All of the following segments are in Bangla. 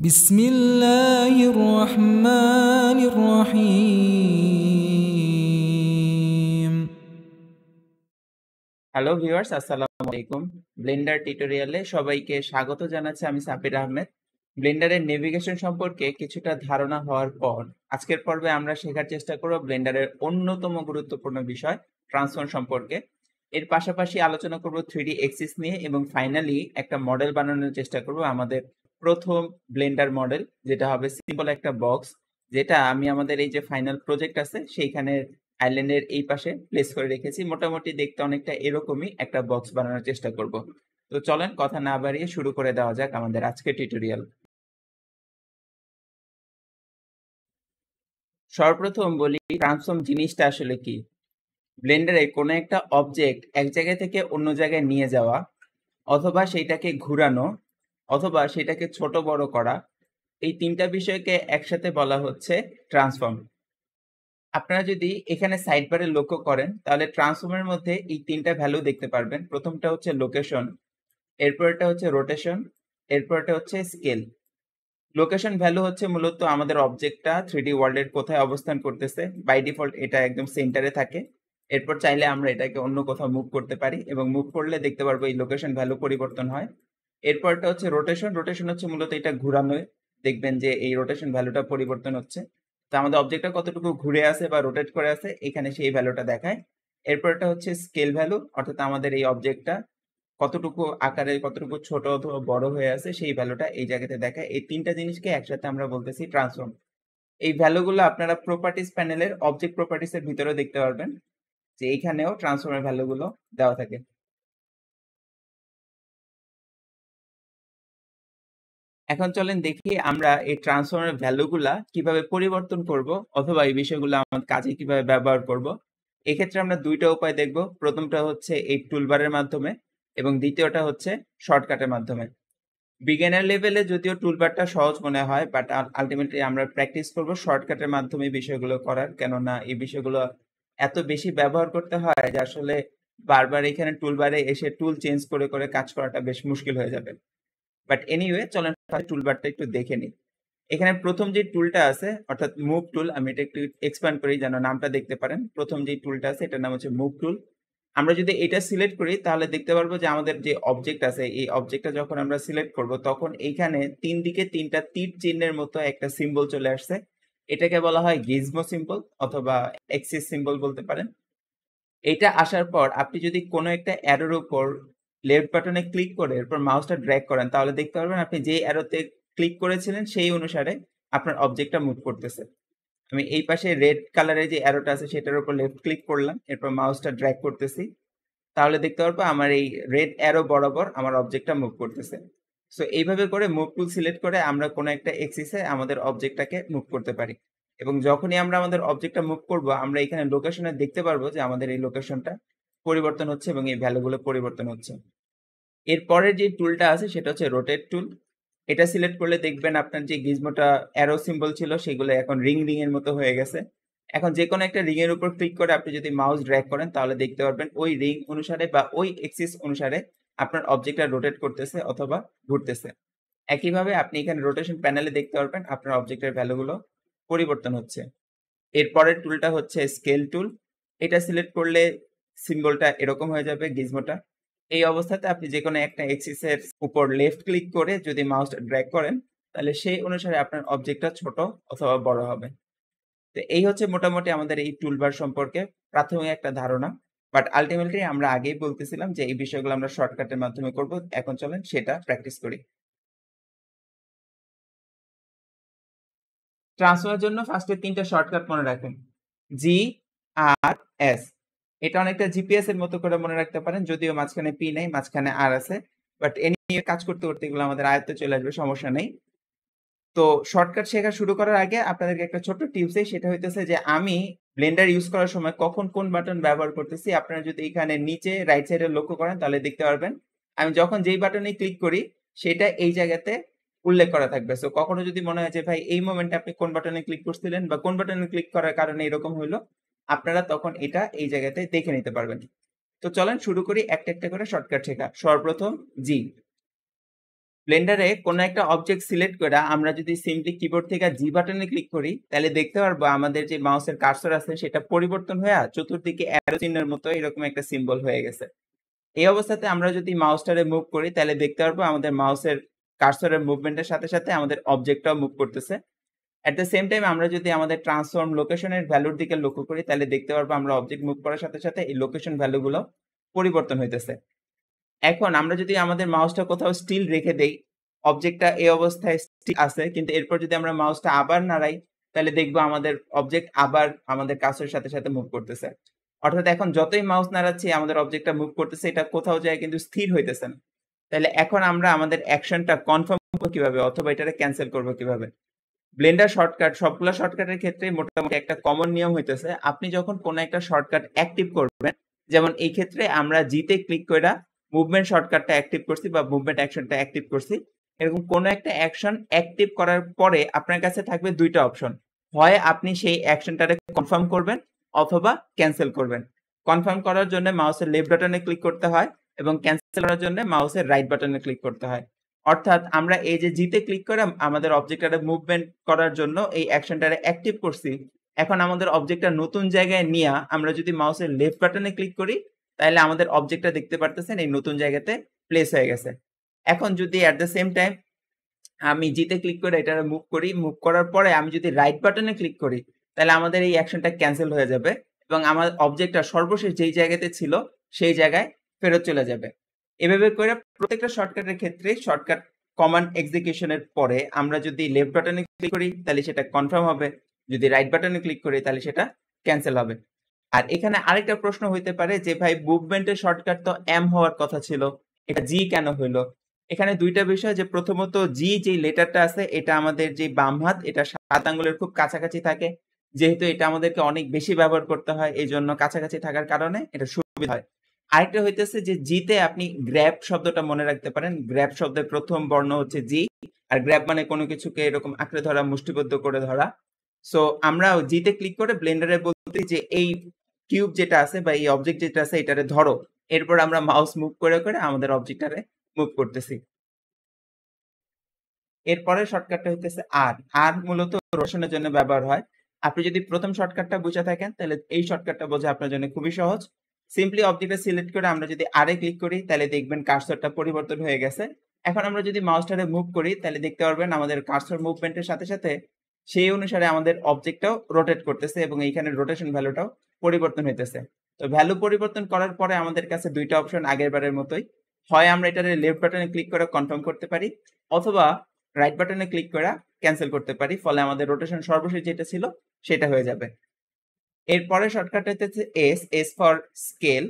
بسم الله الرحمن الرحيم হ্যালো ভিউয়ার্স আসসালামু আলাইকুম ব্লেন্ডার টিউটোরিয়ালে সবাইকে স্বাগত জানাচ্ছি আমি সাবির আহমেদ ব্লেন্ডারের নেভিগেশন সম্পর্কে কিছুটা ধারণা হওয়ার পর আজকের পর্বে আমরা শেখার চেষ্টা করব ব্লেন্ডারের অন্যতম গুরুত্বপূর্ণ বিষয় ট্রান্সফর্ম সম্পর্কে এর পাশাপাশি আলোচনা করব থ্রি এক্সিস নিয়ে এবং ফাইনালি একটা মডেল বানানোর চেষ্টা করব আমাদের প্রথম ব্লেন্ডার মডেল, যেটা হবে সিম্পল একটা বক্স যেটা আমি আমাদের এই যে ফাইনাল প্রজেক্ট আছে, সেইখানে আইল্যান্ডের এই পাশে প্লেস করে রেখেছি। মোটামুটি দেখতে অনেকটা এরকমই একটা বক্স বানানোর চেষ্টা করব। তো চলেন কথা না বাড়িয়ে শুরু করে দেওয়া যাক আমাদের আজকের টিউটোরিয়াল সর্বপ্রথম বলি ট্রান্সফর্ম জিনিসটা আসলে কি? ব্লেন্ডারে কোনো একটা অবজেক্ট এক জায়গা থেকে অন্য জায়গায় নিয়ে যাওয়া, অথবা সেইটাকে ঘুরানো অথবা সেটাকে ছোট বড় করা। এই তিনটা বিষয়কে একসাথে বলা হচ্ছে ট্রান্সফর্ম আপনারা যদি এখানে সাইড বারে লক্ষ্য করেন, তাহলে ট্রান্সফর্মের মধ্যে এই তিনটা ভ্যালু দেখতে পারবেন। প্রথমটা হচ্ছে লোকেশন এরপরটা হচ্ছে রোটেশন এরপরটা হচ্ছে স্কেল লোকেশন ভ্যালু হচ্ছে মূলত আমাদের অবজেক্টটা থ্রিডি ওয়ার্ল্ডের কোথায় অবস্থান করতেছে। বাই ডিফল্ট এটা একদম সেন্টারে থাকে। এরপর চাইলে আমরা এটাকে অন্য কোথাও মুভ করতে পারি এবং মুভ করলে দেখতে পারব এই লোকেশন ভ্যালু পরিবর্তন হয়। এরপরটা হচ্ছে রোটেশন রোটেশন হচ্ছে মূলত এটা ঘুরানো দেখবেন যে এই রোটেশন ভ্যালুটা পরিবর্তন হচ্ছে। তো আমাদের অবজেক্টটা কতটুকু ঘুরে আছে বা রোটেট করে আছে এখানে সেই ভ্যালুটা দেখায়। এরপরটা হচ্ছে স্কেল ভ্যালু অর্থাৎ আমাদের এই অবজেক্টটা কতটুকু আকারে, কতটুকু ছোট অথবা বড় হয়ে আছে সেই ভ্যালুটা এই জায়গাতে দেখায়। এই তিনটা জিনিসকে একসাথে আমরা বলতেছি ট্রান্সফর্ম এই ভ্যালুগুলো আপনারা প্রপার্টিস প্যানেলের অবজেক্ট প্রপার্টিস এর ভিতরেও দেখতে পারবেন যে এইখানেও ট্রান্সফর্মের ভ্যালুগুলো দেওয়া থাকে। এখন চলেন দেখি আমরা এই ট্রান্সফর্মের ভ্যালুগুলা কীভাবে পরিবর্তন করব অথবা এই বিষয়গুলো আমাদের কাজে কীভাবে ব্যবহার করব। এক্ষেত্রে আমরা দুইটা উপায় দেখব। প্রথমটা হচ্ছে এই টুলবারের মাধ্যমে এবং দ্বিতীয়টা হচ্ছে শর্টকাটের মাধ্যমে। বিজ্ঞানের লেভেলে যদিও টুলবারটা সহজ মনে হয় বাট আলটিমেটলি আমরা প্র্যাকটিস করব শর্টকাটের মাধ্যমে বিষয়গুলো করার। কেননা এই বিষয়গুলো এত বেশি ব্যবহার করতে হয় যে আসলে বারবার এখানে টুলবারে এসে টুল চেঞ্জ করে করে কাজ করাটা বেশ মুশকিল হয়ে যাবে। বাট এনিওয়ে চলেন টুলবারটা একটু দেখে নিই। এখানে প্রথম যে টুলটা আছে, অর্থাৎ মুভ টুল আমি এটা একটু এক্সপ্যান্ড করি যেন নামটা দেখতে পারেন। প্রথম যে টুলটা আছে, এটার নাম হচ্ছে মুভ টুল আমরা যদি এটা সিলেক্ট করি, তাহলে দেখতে পারব যে আমাদের যে অবজেক্ট আছে, এই অবজেক্টটা যখন আমরা সিলেক্ট করব, তখন এইখানে তিন দিকে তিনটা তীর চিহ্নের মতো একটা সিম্বল চলে আসছে। এটাকে বলা হয় গিজমো সিম্বল অথবা এক্সিস সিম্বল বলতে পারেন। এটা আসার পর আপনি যদি কোনো একটা অ্যারোর উপর লেফট বাটনে ক্লিক করে এরপর মাউসটা ড্র্যাগ করেন, তাহলে দেখতে পারবেন আপনি যে অ্যারোতে ক্লিক করেছিলেন সেই অনুসারে আপনার অবজেক্টটা মুভ করতেছে। আমি এই পাশে রেড কালারের যে অ্যারোটা আছে সেটার উপর লেফট ক্লিক করলাম, এরপর মাউসটা ড্র্যাগ করতেছি। তাহলে দেখতে পারব আমার এই রেড অ্যারো বরাবর আমার অবজেক্টটা মুভ করতেছে। সো এইভাবে করে মুভ টুল সিলেক্ট করে আমরা কোনো একটা এক্সিসে আমাদের অবজেক্টটাকে মুভ করতে পারি। এবং যখনই আমরা আমাদের অবজেক্টটা মুভ করব, আমরা এখানে লোকেশনে দেখতে পারব যে আমাদের এই লোকেশনটা পরিবর্তন হচ্ছে এবং এই ভ্যালুগুলো পরিবর্তন হচ্ছে। এরপরের যে টুলটা আছে সেটা হচ্ছে রোটেট টুল এটা সিলেক্ট করলে দেখবেন আপনার যে গিজমোটা অ্যারো সিম্বল ছিল সেগুলো এখন রিং রিং এর মতো হয়ে গেছে। এখন যে কোনো একটা রিং এর উপর ক্লিক করে আপনি যদি মাউস ড্র্যাগ করেন তাহলে দেখতে পারবেন ওই রিং অনুসারে বা ওই এক্সিস অনুসারে আপনার অবজেক্টটা রোটেট করতেছে অথবা ঘুরতেছে। একইভাবে আপনি এখানে রোটেশন প্যানেলে দেখতে পারবেন আপনার অবজেক্টের ভ্যালুগুলো পরিবর্তন হচ্ছে। এরপরের টুলটা হচ্ছে স্কেল টুল এটা সিলেক্ট করলে সিম্বলটা এরকম হয়ে যাবে গিজমোটা এই অবস্থাতে আপনি যে কোনো একটা এক্সিসের উপর লেফট ক্লিক করে যদি মাউসটা ড্র্যাগ করেন, তাহলে সেই অনুসারে আপনার অবজেক্টটা ছোট অথবা বড় হবে। তো এই হচ্ছে মোটামুটি আমাদের এই টুলবার সম্পর্কে প্রাথমিক একটা ধারণা। বাট আলটিমেটলি আমরা আগেই বলতেছিলাম যে এই বিষয়গুলো আমরা শর্টকাটের মাধ্যমে করব। এখন চলেন সেটা প্র্যাকটিস করি। ট্রান্সফারের জন্য ফার্স্টে তিনটা শর্টকাট মনে রাখবেন। জি আর এস এটা অনেকটা জিপিএস এর মতো করে মনে রাখতে পারেন, যদিও মাঝখানে পি নেই, মাঝখানে আর আছে। বাট এ নিয়ে কাজ করতে করতে এগুলো আমাদের আয়ত্তে চলে আসবে, সমস্যা নেই। তো শর্টকাট শেখা শুরু করার আগে আপনাদেরকে একটা ছোট্ট টিপস দেই, সেটা হইতেছে যে আমি ব্লেন্ডার ইউজ করার সময় কখন কোন বাটন ব্যবহার করতেছি, আপনারা যদি এখানে নিচে রাইট সাইডে লক্ষ্য করেন, তাহলে দেখতে পারবেন। আমি যখন যেই বাটনে ক্লিক করি, সেটা এই জায়গাতে উল্লেখ করা থাকবে। সো কখনো যদি মনে হয় যে ভাই, এই মোমেন্টে আপনি কোন বাটনে ক্লিক করছিলেন বা কোন বাটনে ক্লিক করার কারণে এরকম হইল আপনারা তখন এটা এই জায়গাতে দেখে নিতে পারবেন। তো চলেন শুরু করি একটা একটা করে শর্টকাট শেখা। সর্বপ্রথম জি ব্লেন্ডারে কোনো একটা অবজেক্ট সিলেক্ট করে আমরা যদি সিম্পলি কিবোর্ড থেকে জি বাটনে ক্লিক করি, তাহলে দেখতে পারব আমাদের যে মাউসের কার্সর আছে, সেটা পরিবর্তন হয়ে চতুর্দিকে অ্যারো চিহ্নের মতো এরকম একটা সিম্বল হয়ে গেছে। এই অবস্থাতে আমরা যদি মাউসটারে মুভ করি, তাহলে দেখতে পারব আমাদের মাউসের কার্সরের মুভমেন্টের সাথে সাথে আমাদের অবজেক্টটাও মুভ করতেছে। অ্যাট দ্য সেম টাইম আমরা যদি আমাদের ট্রান্সফর্ম লোকেশনের ভ্যালুর দিকে লক্ষ্য করি, তাহলে দেখতে পারব আমরা অবজেক্ট মুভ করার সাথে সাথে এই লোকেশন ভ্যালুগুলো পরিবর্তন হইতেছে। এখন আমরা যদি আমাদের মাউসটা কোথাও স্টিল রেখে দেই অবজেক্টটা এই অবস্থায় স্টিল আছে, কিন্তু এরপর যদি আমরা মাউসটা আবার নাড়াই, তাহলে দেখব আমাদের অবজেক্ট আবার আমাদের কাছের সাথে সাথে মুভ করতেছে। অর্থাৎ এখন যতই মাউস নাড়াচ্ছি, আমাদের অবজেক্টটা মুভ করতেছে, এটা কোথাও যায় কিন্তু স্থির হইতেছে না। তাহলে এখন আমরা আমাদের অ্যাকশনটা কনফার্ম করব কীভাবে, অথবা এটাকে ক্যান্সেল করব কীভাবে? ব্লেন্ডার শর্টকাট সবগুলো শর্টকাটের ক্ষেত্রে মোটামুটি একটা কমন নিয়ম হইতেছে, আপনি যখন কোনো একটা শর্টকাট অ্যাক্টিভ করবেন, যেমন এই ক্ষেত্রে আমরা জিতে ক্লিক করে মুভমেন্ট শর্টকাটটা অ্যাক্টিভ করছি বা মুভমেন্ট অ্যাকশনটা অ্যাক্টিভ করছি, এরকম কোনো একটা অ্যাকশন অ্যাক্টিভ করার পরে আপনার কাছে থাকবে দুইটা অপশন হয় আপনি সেই অ্যাকশনটারে কনফার্ম করবেন অথবা ক্যান্সেল করবেন। কনফার্ম করার জন্য মাউসের লেফট বাটনে ক্লিক করতে হয় এবং ক্যান্সেল করার জন্য মাউসের রাইট বাটনে ক্লিক করতে হয়। অর্থাৎ আমরা এই যে জিতে ক্লিক করে আমাদের অবজেক্টটারে মুভমেন্ট করার জন্য এই অ্যাকশনটারে অ্যাক্টিভ করছি। এখন আমাদের অবজেক্টটা নতুন জায়গায় নিয়ে, আমরা যদি মাউসের লেফট বাটনে ক্লিক করি, তাহলে আমাদের অবজেক্টটা দেখতে পারতেছেন এই নতুন জায়গাতে প্লেস হয়ে গেছে। এখন যদি অ্যাট দ্য সেম টাইম আমি জিতে ক্লিক করে এটা মুভ করি মুভ করার পরে আমি যদি রাইট বাটনে ক্লিক করি, তাহলে আমাদের এই অ্যাকশনটা ক্যান্সেল হয়ে যাবে এবং আমার অবজেক্টটা সর্বশেষ যেই জায়গাতে ছিল, সেই জায়গায় ফেরত চলে যাবে। এভাবে করে প্রত্যেকটা শর্টকাটের ক্ষেত্রে শর্টকাট কমান্ড এক্সিকিউশনের পরে আমরা যদি লেফট বাটনে ক্লিক করি, তাহলে সেটা কনফার্ম হবে। যদি রাইট বাটনে ক্লিক করি, তাহলে সেটা ক্যান্সেল হবে। আর এখানে আরেকটা প্রশ্ন হইতে পারে যে, ভাই মুভমেন্টের শর্টকাট তো এম হওয়ার কথা ছিল। এটা জি কেন হইল? এখানে দুইটা বিষয়, যে প্রথমত জি যে লেটারটা আছে, এটা আমাদের যে বাম হাত, এটা সাত আঙ্গুলের খুব কাছাকাছি থাকে। যেহেতু এটা আমাদেরকে অনেক বেশি ব্যবহার করতে হয় এই জন্য কাছাকাছি থাকার কারণে এটা সুবিধা হয়। আরেকটা হইতেছে যে জিতে আপনি গ্র্যাব শব্দটা মনে রাখতে পারেন। গ্র্যাব শব্দের প্রথম বর্ণ হচ্ছে জি আর গ্র্যাব মানে কোনো কিছুকে এরকম আঁকড়ে ধরা, মুষ্টিবদ্ধ করে ধরা। সো আমরা জিতে ক্লিক করে ব্লেন্ডারে বলতে যে এই কিউব যেটা আছে বা এই অবজেক্ট যেটা আছে এটারে ধরো। এরপর আমরা মাউস মুভ করে করে আমাদের অবজেক্টটারে মুভ করতেছি। এরপরে শর্টকাটটা হইতেছে আর আর মূলত রোশনের জন্য ব্যবহার হয়। আপনি যদি প্রথম শর্টকাটটা বুঝে থাকেন, তাহলে এই শর্টকাটটা বোঝা আপনার জন্য খুবই সহজ। সিম্পলি অবজেক্টটা সিলেক্ট করে আমরা যদি আরে ক্লিক করি, তাহলে দেখবেন কার্সরটা পরিবর্তন হয়ে গেছে। এখন আমরা যদি মাউসটারে মুভ করি, তাহলে দেখতে পারবেন আমাদের কার্সর মুভমেন্টের সাথে সাথে সেই অনুসারে আমাদের অবজেক্টটাও রোটেট করতেছে এবং এইখানে রোটেশন ভ্যালুটাও পরিবর্তন হইতেছে। তো ভ্যালু পরিবর্তন করার পরে আমাদের কাছে দুইটা অপশন আগের বারের মতোই। হয় আমরা এটারে লেফট বাটনে ক্লিক করে কনফার্ম করতে পারি, অথবা রাইট বাটনে ক্লিক করে ক্যান্সেল করতে পারি, ফলে আমাদের রোটেশন সর্বশেষ যেটা ছিল, সেটা হয়ে যাবে। এরপরে শর্টকাট হচ্ছে এস এস ফর স্কেল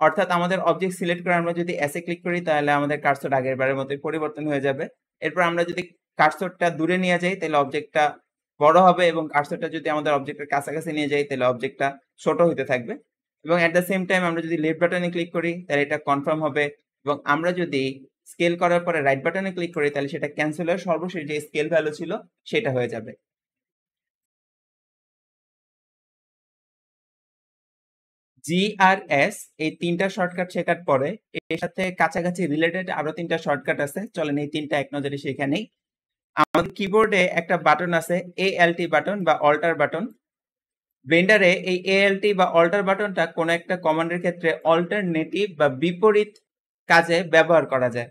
অর্থাৎ আমাদের অবজেক্ট সিলেক্ট করে আমরা যদি এসে ক্লিক করি, তাহলে আমাদের কার্সর আগের বারের মতোই পরিবর্তন হয়ে যাবে। এরপর আমরা যদি কার্সরটা দূরে নিয়ে যাই, তাহলে অবজেক্টটা বড় হবে এবং কার্সরটা যদি আমাদের অবজেক্টের কাছাকাছি নিয়ে যাই, তাহলে অবজেক্টটা ছোট হতে থাকবে। এবং অ্যাট দ্য সেম টাইম আমরা যদি লেফট বাটনে ক্লিক করি, তাহলে এটা কনফার্ম হবে। এবং আমরা যদি স্কেল করার পরে রাইট বাটনে ক্লিক করি, তাহলে সেটা ক্যান্সেল হয়ে সর্বশেষ যে স্কেল ভ্যালু ছিল, সেটা হয়ে যাবে। জি আর এস, এই তিনটা শর্টকাট শেখার পরে এর সাথে কাছাকাছি রিলেটেড আরও তিনটা শর্টকাট আছে। চলেন এই তিনটা এক নজরে শিখে নেই। আমাদের কিবোর্ডে একটা বাটন আছে এ এল বাটন বা অল্টার বাটন ব্লেন্ডারে এই এ এল বা অল্টার বাটনটা কোন একটা কমান্ডের ক্ষেত্রে অল্টারনেটিভ বা বিপরীত কাজে ব্যবহার করা যায়।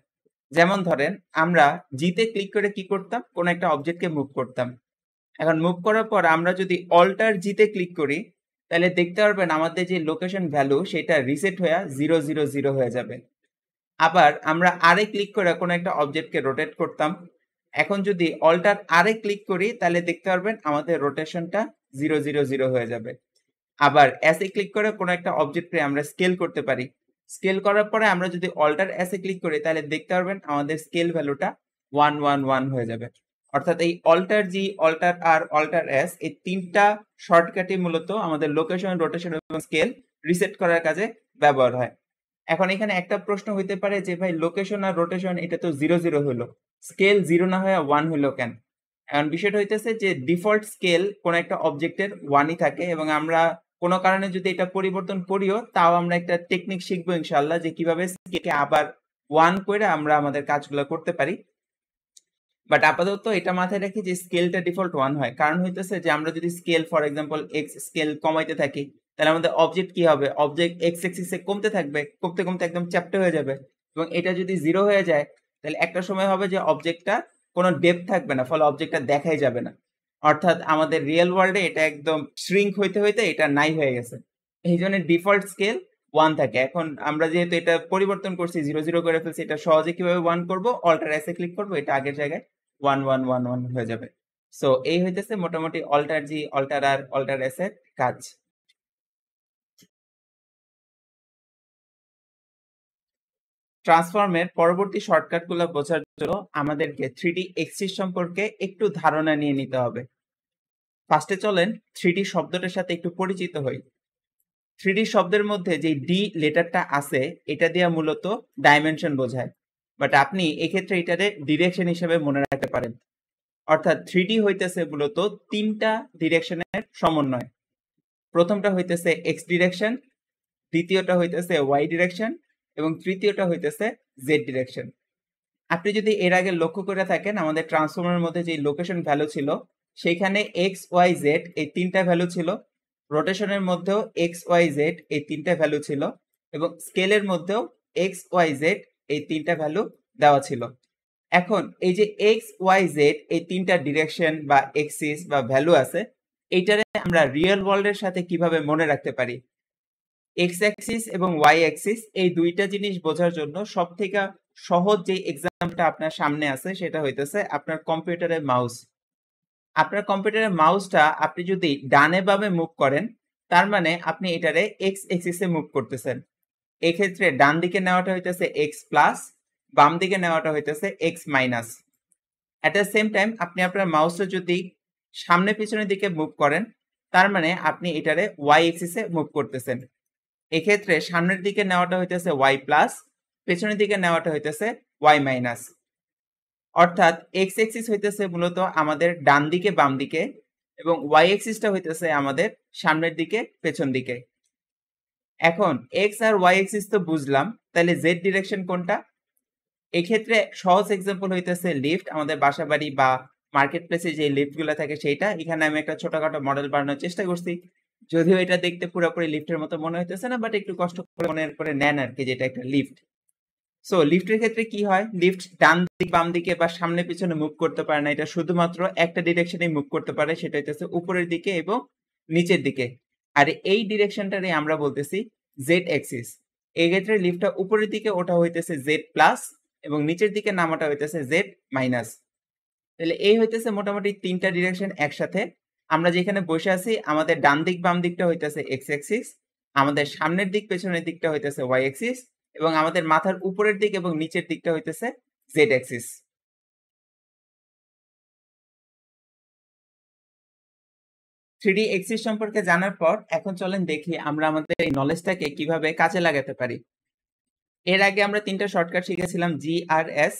যেমন ধরেন, আমরা জিতে ক্লিক করে কি করতাম? কোন একটা অবজেক্টকে মুভ করতাম। এখন মুভ করার পর আমরা যদি অল্টার জিতে ক্লিক করি তাহলে দেখতে পারবেন আমাদের যে লোকেশন ভ্যালু সেটা রিসেট হয়ে জিরো জিরো জিরো হয়ে যাবে। আবার আমরা আরে ক্লিক করে কোনো একটা অবজেক্টকে রোটেট করতাম। এখন যদি অল্টার আরে ক্লিক করি, তাহলে দেখতে পারবেন আমাদের রোটেশনটা জিরো জিরো জিরো হয়ে যাবে। আবার এসে ক্লিক করে কোনো একটা অবজেক্টকে আমরা স্কেল করতে পারি। স্কেল করার পরে আমরা যদি অল্টার এসে ক্লিক করি, তাহলে দেখতে পারবেন আমাদের স্কেল ভ্যালুটা ওয়ান ওয়ান ওয়ান হয়ে যাবে। অর্থাৎ এই alter G alter R alter S এই তিনটা শর্টকাটই মূলত আমাদের লোকেশন রোটেশন এবং স্কেল রিসেট করার কাজে ব্যবহার হয়। এখন এখানে একটা প্রশ্ন হইতে পারে যে ভাই লোকেশন আর রোটেশন এটা তো জিরো জিরো হলো স্কেল জিরো না হয়ে ওয়ান হইল কেন? এখন বিষয়টা হইতেছে যে ডিফল্ট স্কেল কোন একটা অবজেক্টের ওয়ানই থাকে এবং আমরা কোনো কারণে যদি এটা পরিবর্তন করিও, তাও আমরা একটা টেকনিক শিখব ইনশাল্লাহ যে কীভাবে স্কেলকে আবার ওয়ান করে আমরা আমাদের কাজগুলো করতে পারি। বাট আপাতত এটা মাথায় রাখি যে স্কেলটা ডিফল্ট ওয়ান হয়। কারণ হইতেছে যে আমরা যদি scale for example X scale কমাইতে থাকি, তাহলে আমাদের অবজেক্ট কি হবে? অবজেক্ট এক্স এক্সিসে কমতে থাকবে, কমতে কমতে একদম চ্যাপ্টে হয়ে যাবে। এবং এটা যদি জিরো হয়ে যায়, তাহলে একটা সময় হবে যে অবজেক্টটা কোনো ডেপথ থাকবে না, ফলে অবজেক্টটা দেখাই যাবে না। অর্থাৎ আমাদের রিয়েল ওয়ার্ল্ডে এটা একদম শ্রিঙ্ক হইতে হইতে এটা নাই হয়ে গেছে। এই জন্য ডিফল্ট স্কেল ওয়ান থাকে। এখন আমরা যেহেতু এটা পরিবর্তন করছি জিরো জিরো করে ফেলছি, এটা সহজে কীভাবে ওয়ান করব? অল্টার এসে ক্লিক করব, এটা আগের জায়গায় ওয়ান ওয়ান ওয়ান ওয়ান হয়ে যাবে। সো এই হইতেছে মোটামুটি alter G alter R alter S এর কাজ। ট্রান্সফর্মের পরবর্তী শর্টকাটগুলো বোঝার জন্য আমাদেরকে থ্রিডি এক্সিস সম্পর্কে একটু ধারণা নিয়ে নিতে হবে। ফার্স্টে চলেন থ্রিডি শব্দটার সাথে একটু পরিচিত হই। থ্রিডি শব্দের মধ্যে যে ডি লেটারটা আছে, এটা দিয়ে মূলত ডাইমেনশন বোঝায়। বাট আপনি এক্ষেত্রে এটারে ডিরেকশন হিসেবে মনে রাখতে পারেন। অর্থাৎ থ্রিডি হইতেছে মূলত তিনটা ডিরেকশনের সমন্বয়। প্রথমটা হইতেছে এক্স ডিরেকশন দ্বিতীয়টা হইতেছে ওয়াই ডিরেকশন এবং তৃতীয়টা হইতেছে জেড ডিরেকশন আপনি যদি এর আগে লক্ষ্য করে থাকেন, আমাদের ট্রান্সফর্মের মধ্যে যে লোকেশন ভ্যালু ছিল সেইখানে এক্স ওয়াই জেড এই তিনটা ভ্যালু ছিল। রোটেশনের মধ্যেও এক্স ওয়াই জেড এই তিনটা ভ্যালু ছিল, এবং স্কেলের মধ্যেও এক্স ওয়াই জেড এই তিনটা ভ্যালু দেওয়া ছিল। এখন এই যে এক্স ওয়াই জেড এই তিনটা ডিরেকশন বা এক্সিস বা ভ্যালু আছে, এইটারে আমরা রিয়েল ওয়ার্ল্ডের সাথে কীভাবে মনে রাখতে পারি? এক্স অ্যাক্সিস এবং ওয়াই অ্যাক্সিস এই দুইটা জিনিস বোঝার জন্য সব থেকে সহজ যে এক্সাম্পলটা আপনার সামনে আছে সেটা হইতেছে আপনার কম্পিউটারের মাউস আপনার কম্পিউটারের মাউসটা আপনি যদি ডানে বামে মুভ করেন, তার মানে আপনি এটারে এক্স এক্সিসে মুভ করতেছেন। এক্ষেত্রে ডান দিকে নেওয়াটা হইতেছে এক্স প্লাস বাম দিকে নেওয়াটা হইতেছে X minus at the same time আপনি আপনার মাউসটা যদি সামনে পিছনের দিকে মুভ করেন, তার মানে আপনি এটারে ওয়াই এক্সিসে মুভ করতেছেন। এক্ষেত্রে সামনের দিকে নেওয়াটা হইতেছে ওয়াই প্লাস পেছনের দিকে নেওয়াটা হইতেছে ওয়াই মাইনাস অর্থাৎ এক্স এক্সিস হইতেছে মূলত আমাদের ডান দিকে বাম দিকে এবং ওয়াই এক্সিসটা হইতেছে আমাদের সামনের দিকে, পেছন দিকে। এখন এক্স আর ওয়াই এক্সিস তো বুঝলাম, তাহলে জেড ডিরেকশন কোনটা? এক্ষেত্রে সহজ এক্সাম্পল হইতেছে লিফট আমাদের বাসা বাড়ি বা মার্কেট প্লেসে যে লিফটগুলো থাকে সেইটা। এখানে আমি একটা ছোটখাটো মডেল বানানোর চেষ্টা করছি। যদিও এটা দেখতে পুরোপুরি লিফটের মতো মনে হইতেছে না বাট একটু কষ্ট করে মনে করে নেন আর কি, যেটা একটা লিফট সো লিফটের ক্ষেত্রে কি হয়? লিফট ডান দিক, বাম দিকে বা সামনে পিছনে মুভ করতে পারে না। এটা শুধুমাত্র একটা ডিরেকশনে মুভ করতে পারে, সেটা হইতেছে উপরের দিকে এবং নিচের দিকে। আর এই ডিরেকশনটারে আমরা বলতেছি জেড এক্সিস এই ক্ষেত্রে লিফটটা উপরের দিকে ওটা হইতেছে জেড প্লাস এবং নিচের দিকে নামাটা হইতেছে জেড মাইনাস তাহলে এই হইতেছে মোটামুটি তিনটা ডিরেকশন একসাথে। আমরা যেখানে বসে আছি, আমাদের ডান দিক, বাম দিকটা হইতেছে এক্স এক্সিস আমাদের সামনের দিক, পেছনের দিকটা হইতেছে ওয়াই এক্সিস এবং আমাদের মাথার উপরের দিক এবং নিচের দিকটা হইতেছে জেড এক্সিস থ্রিডি এক্সিস সম্পর্কে জানার পর এখন চলেন দেখি আমরা আমাদের এই নলেজটাকে কীভাবে কাজে লাগাতে পারি। এর আগে আমরা তিনটা শর্টকাট শিখেছিলাম জি আর এস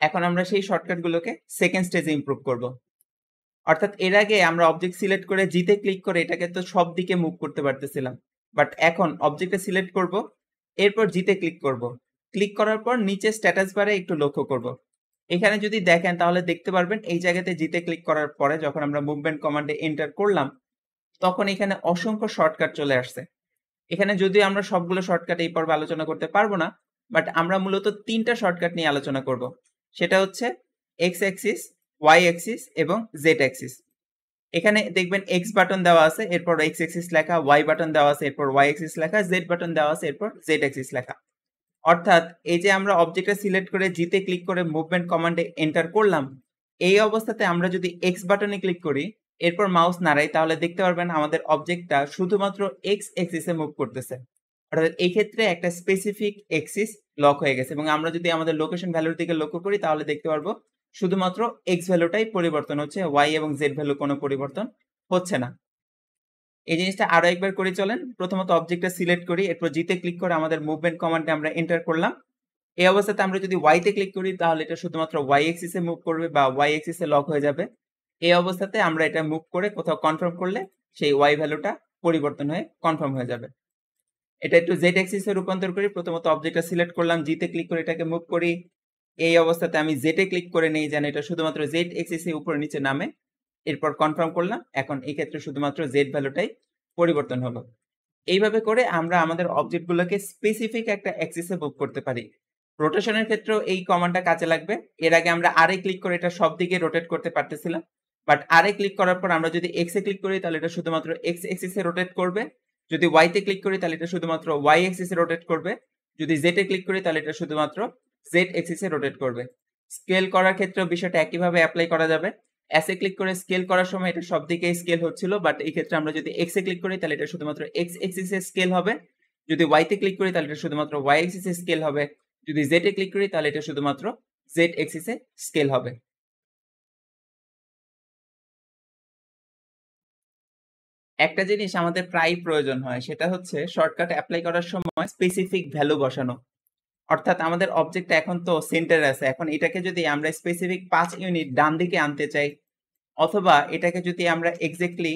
এখন আমরা সেই শর্টকাট গুলোকে সেকেন্ড স্টেজে ইমপ্রুভ করব। অর্থাৎ এর আগে আমরা অবজেক্ট সিলেক্ট করে জিতে ক্লিক করে এটাকে তো সব দিকে মুভ করতে পারতেছিলাম। বাট এখন অবজেক্টে সিলেক্ট করব, এরপর জিতে ক্লিক করব। ক্লিক করার পর নিচে স্ট্যাটাস বারে একটু লক্ষ্য করব। এখানে যদি দেখেন তাহলে দেখতে পারবেন এই জায়গাতে জিতে ক্লিক করার পরে যখন আমরা মুভমেন্ট কমান্ডে এন্টার করলাম, তখন এখানে অসংখ্য শর্টকাট চলে আসছে। এখানে যদিও আমরা সবগুলো শর্টকাট এই পর্বে আলোচনা করতে পারব না বাট আমরা মূলত তিনটা শর্টকাট নিয়ে আলোচনা করব। সেটা হচ্ছে এক্স অ্যাক্সিস ওয়াই অ্যাক্সিস এবং জেড অ্যাক্সিস এখানে দেখবেন এক্স বাটন দেওয়া আছে, এরপর এক্স অ্যাক্সিস লেখা ওয়াই বাটন দেওয়া আছে, এরপর ওয়াই অ্যাক্সিস লেখা জেড বাটন দেওয়া আছে, এরপর জেড অ্যাক্সিস লেখা। অর্থাৎ এই যে আমরা অবজেক্টটা সিলেক্ট করে জিতে ক্লিক করে মুভমেন্ট কমান্ডে এন্টার করলাম, এই অবস্থাতে আমরা যদি এক্স বাটনে ক্লিক করি, এরপর মাউস নাড়াই, তাহলে দেখতে পারবেন আমাদের অবজেক্টটা শুধুমাত্র এক্স এক্সিসে মুভ করতেছে। অর্থাৎ এই ক্ষেত্রে একটা স্পেসিফিক এক্সিস লক হয়ে গেছে এবং আমরা যদি আমাদের লোকেশন ভ্যালুর দিকে লক্ষ্য করি, তাহলে দেখতে পারব শুধুমাত্র এক্স ভ্যালুটাই পরিবর্তন হচ্ছে ওয়াই এবং জেড ভ্যালু কোনো পরিবর্তন হচ্ছে না। এই জিনিসটা আরও একবার করে চলেন। প্রথমত অবজেক্টটা সিলেক্ট করি, এরপর জিতে ক্লিক করে আমাদের মুভমেন্ট কমান্ডে আমরা এন্টার করলাম। এই অবস্থাতে আমরা যদি ওয়াইতে ক্লিক করি, তাহলে এটা শুধুমাত্র ওয়াই এক্সিসে মুভ করবে বা ওয়াই এক্সিসে লক হয়ে যাবে। এই অবস্থাতে আমরা এটা মুভ করে কোথাও কনফার্ম করলে সেই ওয়াই ভ্যালুটা পরিবর্তন হয়ে কনফার্ম হয়ে যাবে। এটা একটু জেড এক্সিসে রূপান্তর করি, প্রথমত অবজেক্টটা সিলেক্ট করলাম জিতে ক্লিক করে এটাকে মুভ করি। এই অবস্থাতে আমি জেটে ক্লিক করে নেই যেন এটা শুধুমাত্র জেড এক্সিস উপরে নিচে নামে। এরপর কনফার্ম করলাম, এখন এই ক্ষেত্রে শুধুমাত্র জেড ভ্যালুটাই পরিবর্তন হলো। এইভাবে করে আমরা আমাদের অবজেক্টগুলোকে স্পেসিফিক একটা অ্যাক্সিসে মুভ করতে পারি। রোটেশনের ক্ষেত্রেও এই কমান্ডটা কাজে লাগবে। এর আগে আমরা আরে ক্লিক করে এটা সব দিকে রোটেট করতে পারতেছিলাম। বাট আরে ক্লিক করার পর আমরা যদি এক্স ক্লিক করি, তাহলে এটা শুধুমাত্র এক্স এক্সিসে রোটেট করবে। যদি ওয়াইতে ক্লিক করি, তাহলে এটা শুধুমাত্র ওয়াই এক্সিসে রোটেট করবে। যদি এ ক্লিক করি, তাহলে এটা শুধুমাত্র জেড এক্সিসে রোটেট করবে। স্কেল করার ক্ষেত্রেও বিষয়টা একইভাবে অ্যাপ্লাই করা যাবে। এসে ক্লিক করে স্কেল করার সময় এটা সব দিকে স্কেল হচ্ছিল বাট এই ক্ষেত্রে আমরা যদি এক্স এ ক্লিক করি, তাহলে এটা শুধুমাত্র এক্স এক্সিসে স্কেল হবে। যদি ওয়াইতে ক্লিক করি, তাহলে এটা শুধুমাত্র ওয়াই এক্সিসে স্কেল হবে। যদি জেড এ ক্লিক করি, তাহলে এটা শুধুমাত্র জেড এক্সিসে স্কেল হবে। একটা জিনিস আমাদের প্রায় প্রয়োজন হয়, সেটা হচ্ছে শর্টকাট অ্যাপ্লাই করার সময় স্পেসিফিক ভ্যালু বসানো। অর্থাৎ আমাদের অবজেক্ট এখন তো সেন্টার আছে। এখন এটাকে যদি আমরা স্পেসিফিক পাঁচ ইউনিট ডান দিকে আনতে চাই, অথবা এটাকে যদি আমরা exactly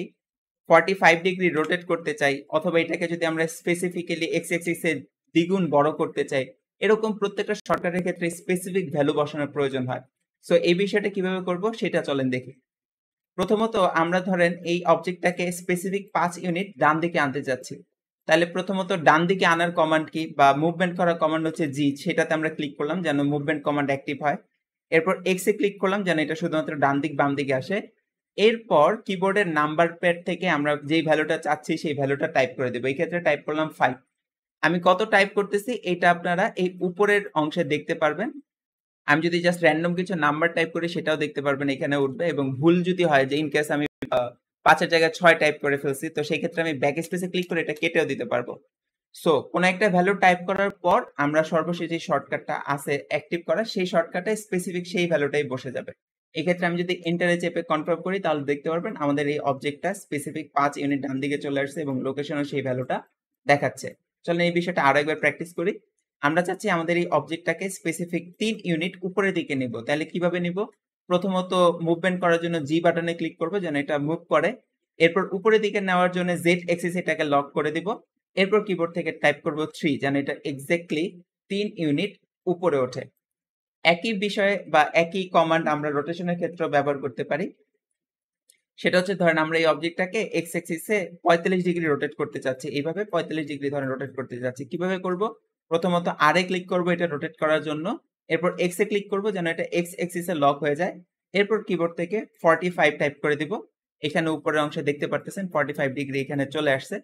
forty five degree rotate করতে চাই, অথবা এটাকে যদি আমরা স্পেসিফিক্যালি এক্স এক্সিসে দ্বিগুণ বড় করতে চাই, এরকম প্রত্যেকটা শর্টকাটের ক্ষেত্রে স্পেসিফিক ভ্যালু বসানোর প্রয়োজন হয়। সো এই বিষয়টা কীভাবে করব সেটা চলেন দেখি। প্রথমত আমরা ধরেন এই অবজেক্টটাকে স্পেসিফিক পাঁচ ইউনিট ডান দিকে আনতে যাচ্ছি। তাহলে প্রথমত ডান দিকে আনার কমান্ড কি বা মুভমেন্ট করার কমান্ড হচ্ছে জি সেটাতে আমরা ক্লিক করলাম যেন মুভমেন্ট কমান্ড অ্যাক্টিভ হয়। এরপর এক্স ক্লিক করলাম যেন এটা শুধুমাত্র ডান দিক বাম দিকে আসে। এরপর কিবোর্ডের নাম্বার প্যাড থেকে আমরা যেই ভ্যালুটা চাচ্ছি সেই ভ্যালুটা টাইপ করে দেবো। এই ক্ষেত্রে টাইপ করলাম ফাইভ আমি কত টাইপ করতেছি এটা আপনারা এই উপরের অংশে দেখতে পারবেন। আমি যদি জাস্ট র্যান্ডম কিছু নাম্বার টাইপ করি সেটাও দেখতে পারবেন, এখানে উঠবে এবং ভুল যদি হয় যে ইনকেস আমি পাঁচের জায়গায় ছয় টাইপ করে ফেলছি, তো সেই ক্ষেত্রে আমি ব্যাক স্পেসে ক্লিক করে এটা কেটেও দিতে পারব। সো কোনো একটা ভ্যালু টাইপ করার পর আমরা সর্বশেষ যে শর্টকাটটা আছে অ্যাক্টিভ করা, সেই শর্টকাটে স্পেসিফিক সেই ভ্যালুটাই বসে যাবে। এক্ষেত্রে আমি যদি এন্টারে চেপে কনফার্ম করি, তাহলে দেখতে পারবেন আমাদের এই অবজেক্টটা স্পেসিফিক পাঁচ ইউনিট ডান দিকে চলে আসছে এবং লোকেশনও সেই ভ্যালুটা দেখাচ্ছে। চলেন এই বিষয়টা আরও একবার প্র্যাকটিস করি। আমরা চাচ্ছি আমাদের এই অবজেক্টটাকে স্পেসিফিক তিন ইউনিট উপরের দিকে নিব। তাহলে কীভাবে নিব? প্রথমত মুভমেন্ট করার জন্য জি বাটনে ক্লিক করব, যেন এটা মুভ করে। এরপর উপরের দিকে নেওয়ার জন্য জেড এক্সিস এটাকে লক করে দিব। এরপর কিবোর্ড থেকে টাইপ করব থ্রি যেন এটা এক্স্যাক্টলি তিন ইউনিট উপরে ওঠে। একই বিষয়ে বা একই কমান্ড আমরা রোটেশনের ক্ষেত্রে ব্যবহার করতে পারি। সেটা হচ্ছে ধরেন আমরা এই অবজেক্টটাকে এক্স এক্সিসে পঁয়তাল্লিশ ডিগ্রি রোটেট করতে চাচ্ছি। এইভাবে পঁয়তাল্লিশ ডিগ্রি ধরেন রোটেট করতে চাচ্ছি। কীভাবে করব? প্রথমত আরে ক্লিক করব এটা রোটেট করার জন্য। এরপর এক্স এ ক্লিক করব যেন এটা এক্স এক্সিসে লক হয়ে যায়। এরপর কিবোর্ড থেকে ফর্টি ফাইভ টাইপ করে দিব। এখানে উপরের অংশে দেখতে পারতেছেন ফর্টি ফাইভ ডিগ্রি এখানে চলে আসছে।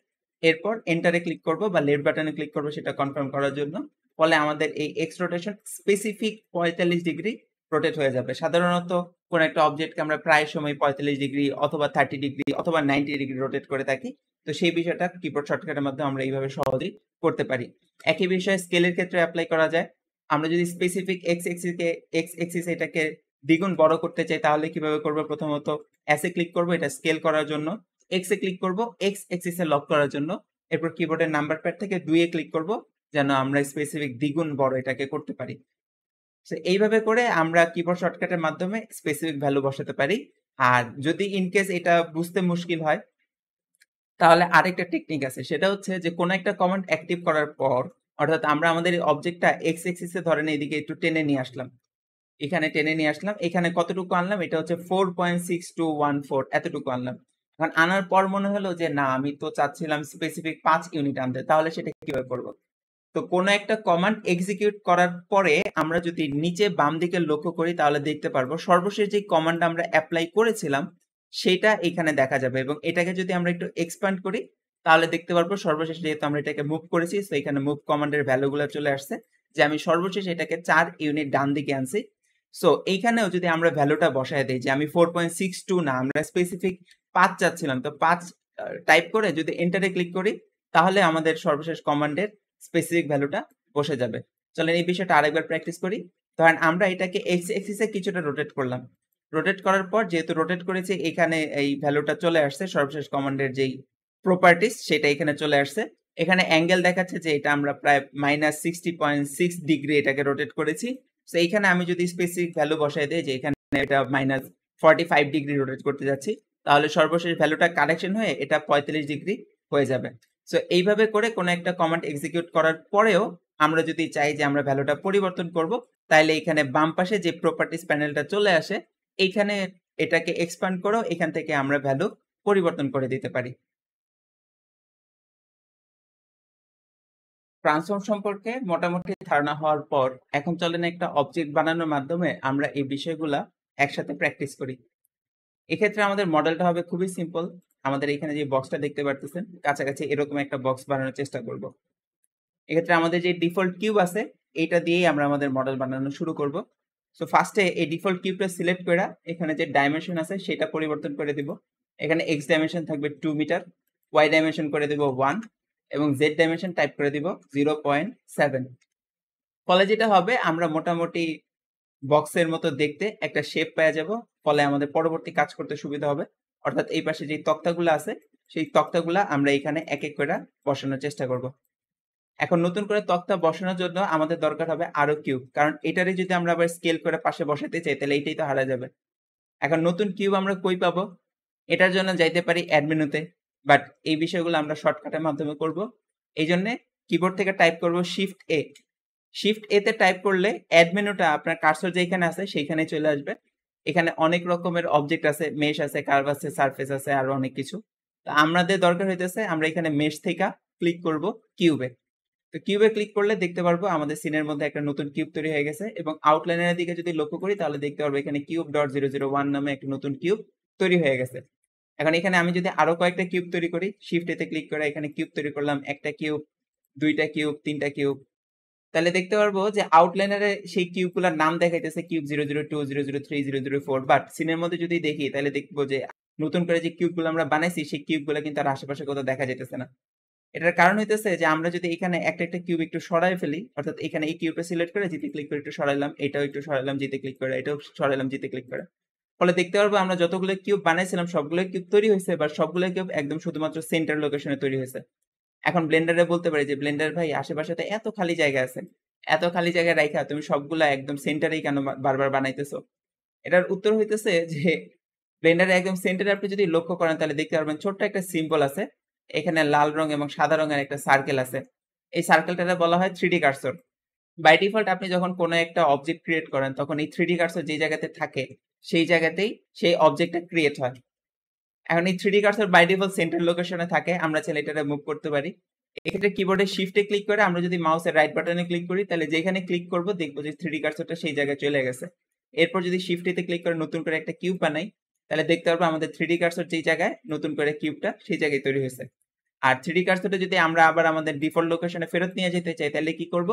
এরপর এন্টারে ক্লিক করব বা লেফট বাটনে ক্লিক করব সেটা কনফার্ম করার জন্য। ফলে আমাদের এই এক্স রোটেশন স্পেসিফিক পঁয়তাল্লিশ ডিগ্রি রোটেট হয়ে যাবে। সাধারণত কোন একটা অবজেক্টকে আমরা প্রায় সময় পঁয়তাল্লিশ ডিগ্রি অথবা থার্টি ডিগ্রি অথবা নাইনটি ডিগ্রি রোটেট করে থাকি। তো সেই বিষয়টা কিবোর্ড শর্টকাটের মাধ্যমে আমরা এইভাবে সহজেই করতে পারি। একই বিষয়ে স্কেলের ক্ষেত্রে অ্যাপ্লাই করা যায়। আমরা যদি স্পেসিফিক এক্স এক্সিসকে এক্স এক্সিস এটাকে দ্বিগুণ বড় করতে চাই, তাহলে কীভাবে করব? প্রথমত এসে ক্লিক করব এটা স্কেল করার জন্য। এক্স এ ক্লিক করব এক্স এক্সিসে লক করার জন্য। এরপর কিবোর্ডের নাম্বার প্যাড থেকে দুইয়ে ক্লিক করব, যেন আমরা স্পেসিফিক দ্বিগুণ বড় এটাকে করতে পারি। এইভাবে করে আমরা কিবোর্ড শর্টকাটের মাধ্যমে স্পেসিফিক ভ্যালু বসাতে পারি। আর যদি ইনকেস এটা বুঝতে মুশকিল হয়, তাহলে আরেকটা টেকনিক আছে। সেটা হচ্ছে যে কোনো একটা কমান্ড অ্যাক্টিভ করার পর অর্থাৎ আমরা আমাদের অবজেক্টটা এক্স এক্সিসে ধরেন এদিকে একটু টেনে নিয়ে আসলাম। এখানে টেনে নিয়ে আসলাম, এখানে কতটুকু আনলাম? এটা হচ্ছে four point six two one four এতটুকু আনলাম। এখন আনার পর মনে হলো যে, না, আমি তো চাচ্ছিলাম স্পেসিফিক পাঁচ ইউনিট আনতে, তাহলে সেটা কীভাবে করব? তো কোনো একটা কমান্ড এক্সিকিউট করার পরে আমরা যদি নিচে বাম দিকে লক্ষ্য করি, তাহলে দেখতে পারব সর্বশেষ যে কমান্ড আমরা অ্যাপ্লাই করেছিলাম, সেটা এখানে দেখা যাবে এবং এটাকে যদি আমরা একটু এক্সপ্যান্ড করি তাহলে দেখতে পারব সর্বশেষ যেহেতু আমরা এটাকে মুভ করেছি তো এখানে মুভ কমান্ডের ভ্যালুগুলো চলে আসছে, যে আমি সর্বশেষ এটাকে চার ইউনিট ডান দিকে আনছি। সো এইখানেও যদি আমরা ভ্যালুটা বসায় দিই, যে আমি ফোর পয়েন্ট সিক্স টু না, আমরা স্পেসিফিক পাঁচ চাচ্ছিলাম, তো পাঁচ টাইপ করে যদি এন্টারে ক্লিক করি, তাহলে আমাদের সর্বশেষ কমান্ডের স্পেসিফিক ভ্যালুটা বসে যাবে। চলেন এই বিষয়টা আরেকবার প্র্যাকটিস করি। ধরেন আমরা এটাকে এক্স এক্সিসে কিছুটা রোটেট করলাম। রোটেট করার পর যেহেতু রোটেট করেছি, এখানে এই ভ্যালুটা চলে আসছে সর্বশেষ কমান্ডের যেই প্রপার্টিস সেটা এখানে চলে আসছে। এখানে অ্যাঙ্গেল দেখাচ্ছে যে এটা আমরা প্রায় minus sixty point six degree এটাকে রোটেট করেছি। তো এইখানে আমি যদি স্পেসিফিক ভ্যালু বসাই দিই যে এখানে এটা minus forty five degree rotate করতে যাচ্ছি, তাহলে সর্বশেষ ভ্যালুটা কারেকশন হয়ে এটা পঁয়তাল্লিশ ডিগ্রি হয়ে যাবে। সো এইভাবে করে কোনো একটা কমান্ড এক্সিকিউট করার পরেও আমরা যদি চাই যে আমরা ভ্যালুটা পরিবর্তন করব তাহলে এখানে বাম পাশে যে প্রপার্টিস প্যানেলটা চলে আসে, এইখানে এটাকে এক্সপ্যান্ড করো, এখান থেকে আমরা ভ্যালু পরিবর্তন করে দিতে পারি। ট্রান্সফর্ম সম্পর্কে মোটামুটি ধারণা হওয়ার পর এখন চলেন একটা অবজেক্ট বানানোর মাধ্যমে আমরা এই বিষয়গুলা একসাথে প্র্যাকটিস করি। এক্ষেত্রে আমাদের মডেলটা হবে খুবই সিম্পল আমাদের এখানে যে বক্সটা দেখতে পারতেছেন, কাছাকাছি এরকম একটা বক্স বানানোর চেষ্টা করব। এক্ষেত্রে আমাদের যে ডিফল্ট কিউব আছে, এইটা দিয়েই আমরা আমাদের মডেল বানানো শুরু করব। সো ফার্স্টে এই ডিফল্ট কিউবটা সিলেক্ট করে এখানে যে ডাইমেনশন আছে, সেটা পরিবর্তন করে দিব। এখানে এক্স ডাইমেনশন থাকবে টু মিটার ওয়াই ডাইমেনশন করে দিব ওয়ান এবং জেড ডাইমেনশন টাইপ করে দিব জিরো পয়েন্ট সেভেন ফলে যেটা হবে, আমরা মোটামুটি বক্সের মতো দেখতে একটা শেপ পেয়ে যাব। ফলে আমাদের পরবর্তী কাজ করতে সুবিধা হবে। অর্থাৎ এই পাশে যে তক্তাগুলো আছে, সেই তক্তাগুলা আমরা এখানে এক এক করে বসানোর চেষ্টা করব। এখন নতুন করে তক্তা বসানোর জন্য আমাদের দরকার হবে আরও কিউব কারণ এটারে যদি আমরা আবার স্কেল করে পাশে বসাতে চাই, তাহলে এইটাই তো হারা যাবে। এখন নতুন কিউব আমরা কই পাবো? এটার জন্য যাইতে পারি অ্যাডমিনুতে বাট এই বিষয়গুলো আমরা শর্টকাটের মাধ্যমে করব। এই জন্য কিবোর্ড থেকে টাইপ করব শিফট এ শিফট এ তে টাইপ করলে অ্যাড মেনুটা আপনার কার্সর যেখানে আছে সেইখানে চলে আসবে। এখানে অনেক রকমের অবজেক্ট আছে মেশ আছে কার্ভ আছে সারফেস আছে, আরও অনেক কিছু। তো আমাদের দরকার হইতেছে আমরা এখানে মেশ থেকে ক্লিক করব কিউবে তো কিউবে ক্লিক করলে দেখতে পারব আমাদের সিনের মধ্যে একটা নতুন কিউব তৈরি হয়ে গেছে এবং আউটলাইনের দিকে যদি লক্ষ্য করি তাহলে দেখতে পারব এখানে cube dot zero zero one নামে একটা নতুন কিউব তৈরি হয়ে গেছে। এখন এখানে আমি যদি আরও কয়েকটা কিউব তৈরি করি শিফট এতে ক্লিক করে এখানে কিউব তৈরি করলাম, একটা কিউব দুইটা কিউব তিনটা কিউব তাহলে দেখতে পারব যে আউটলাইনারে সেই কিউবগুলোর নাম দেখাইতেছে cube zero zero two zero zero three zero zero four but সিনের মধ্যে যদি দেখি, তাহলে দেখব যে নতুন করে যে কিউবগুলো আমরা বানাইছি, সেই কিউবগুলো কিন্তু আর আশেপাশে কোথাও দেখা যেতেছে না। এটার কারণ হইতেছে যে আমরা যদি এখানে একটা একটা কিউব একটু সরাই ফেলি, অর্থাৎ এখানে এই কিউবটা সিলেক্ট করে জিতে ক্লিক করে একটু সরাইলাম, এটাও একটু সরাইলাম জিতে ক্লিক করে, এটাও সরাইলাম জিতে ক্লিক করে। ফলে দেখতে পারব আমরা যতগুলো কিউব বানাইছিলাম সবগুলো কিউব তৈরি হয়েছে বা সবগুলো কিউব একদম শুধুমাত্র সেন্টার লোকেশনে তৈরি হয়েছে। এখন ব্লেন্ডারে বলতে পারি যে ব্লেন্ডার ভাই, আশেপাশে তো এত খালি জায়গা আছে। এত খালি জায়গায় রাইখা, তুমি সবগুলা একদম সেন্টারেই কেন বারবার বানাইতেছো? এটার উত্তর হইতেছে যে ব্লেন্ডারে একদম সেন্টারে আপনি যদি লক্ষ্য করেন, তাহলে দেখতে পারবেন ছোট্ট একটা সিম্বল আছে। এখানে লাল রং এবং সাদা রঙের একটা সার্কেল আছে। এই সার্কেলটাতে বলা হয় three D cursor by default আপনি যখন কোনো একটা অবজেক্ট ক্রিয়েট করেন, তখন এই থ্রি ডি কার্সর যে জায়গাতে থাকে, সেই জায়গাতেই সেই অবজেক্টটা ক্রিয়েট হয়। এখন এই three D cursor by default center লোকেশনে থাকে, আমরা চাইলে এটা মুভ করতে পারি। এক্ষেত্রে কিবোর্ডে শিফটে ক্লিক করে আমরা যদি মাউসের রাইট বাটনে ক্লিক করি, তাহলে যেখানে ক্লিক করব, দেখব যে থ্রি ডি কার্সরটা সেই জায়গায় চলে গেছে। এরপর যদি শিফটেতে ক্লিক করে নতুন করে একটা কিউব বানাই, তাহলে দেখতে পারব আমাদের থ্রি ডি কার্সর যেই জায়গায়, নতুন করে কিউবটা সেই জায়গায় তৈরি হয়েছে। আর থ্রি ডি কার্সরটা যদি আমরা আবার আমাদের ডিফল্ট লোকেশনে ফেরত নিয়ে যেতে চাই, তাহলে কি করব?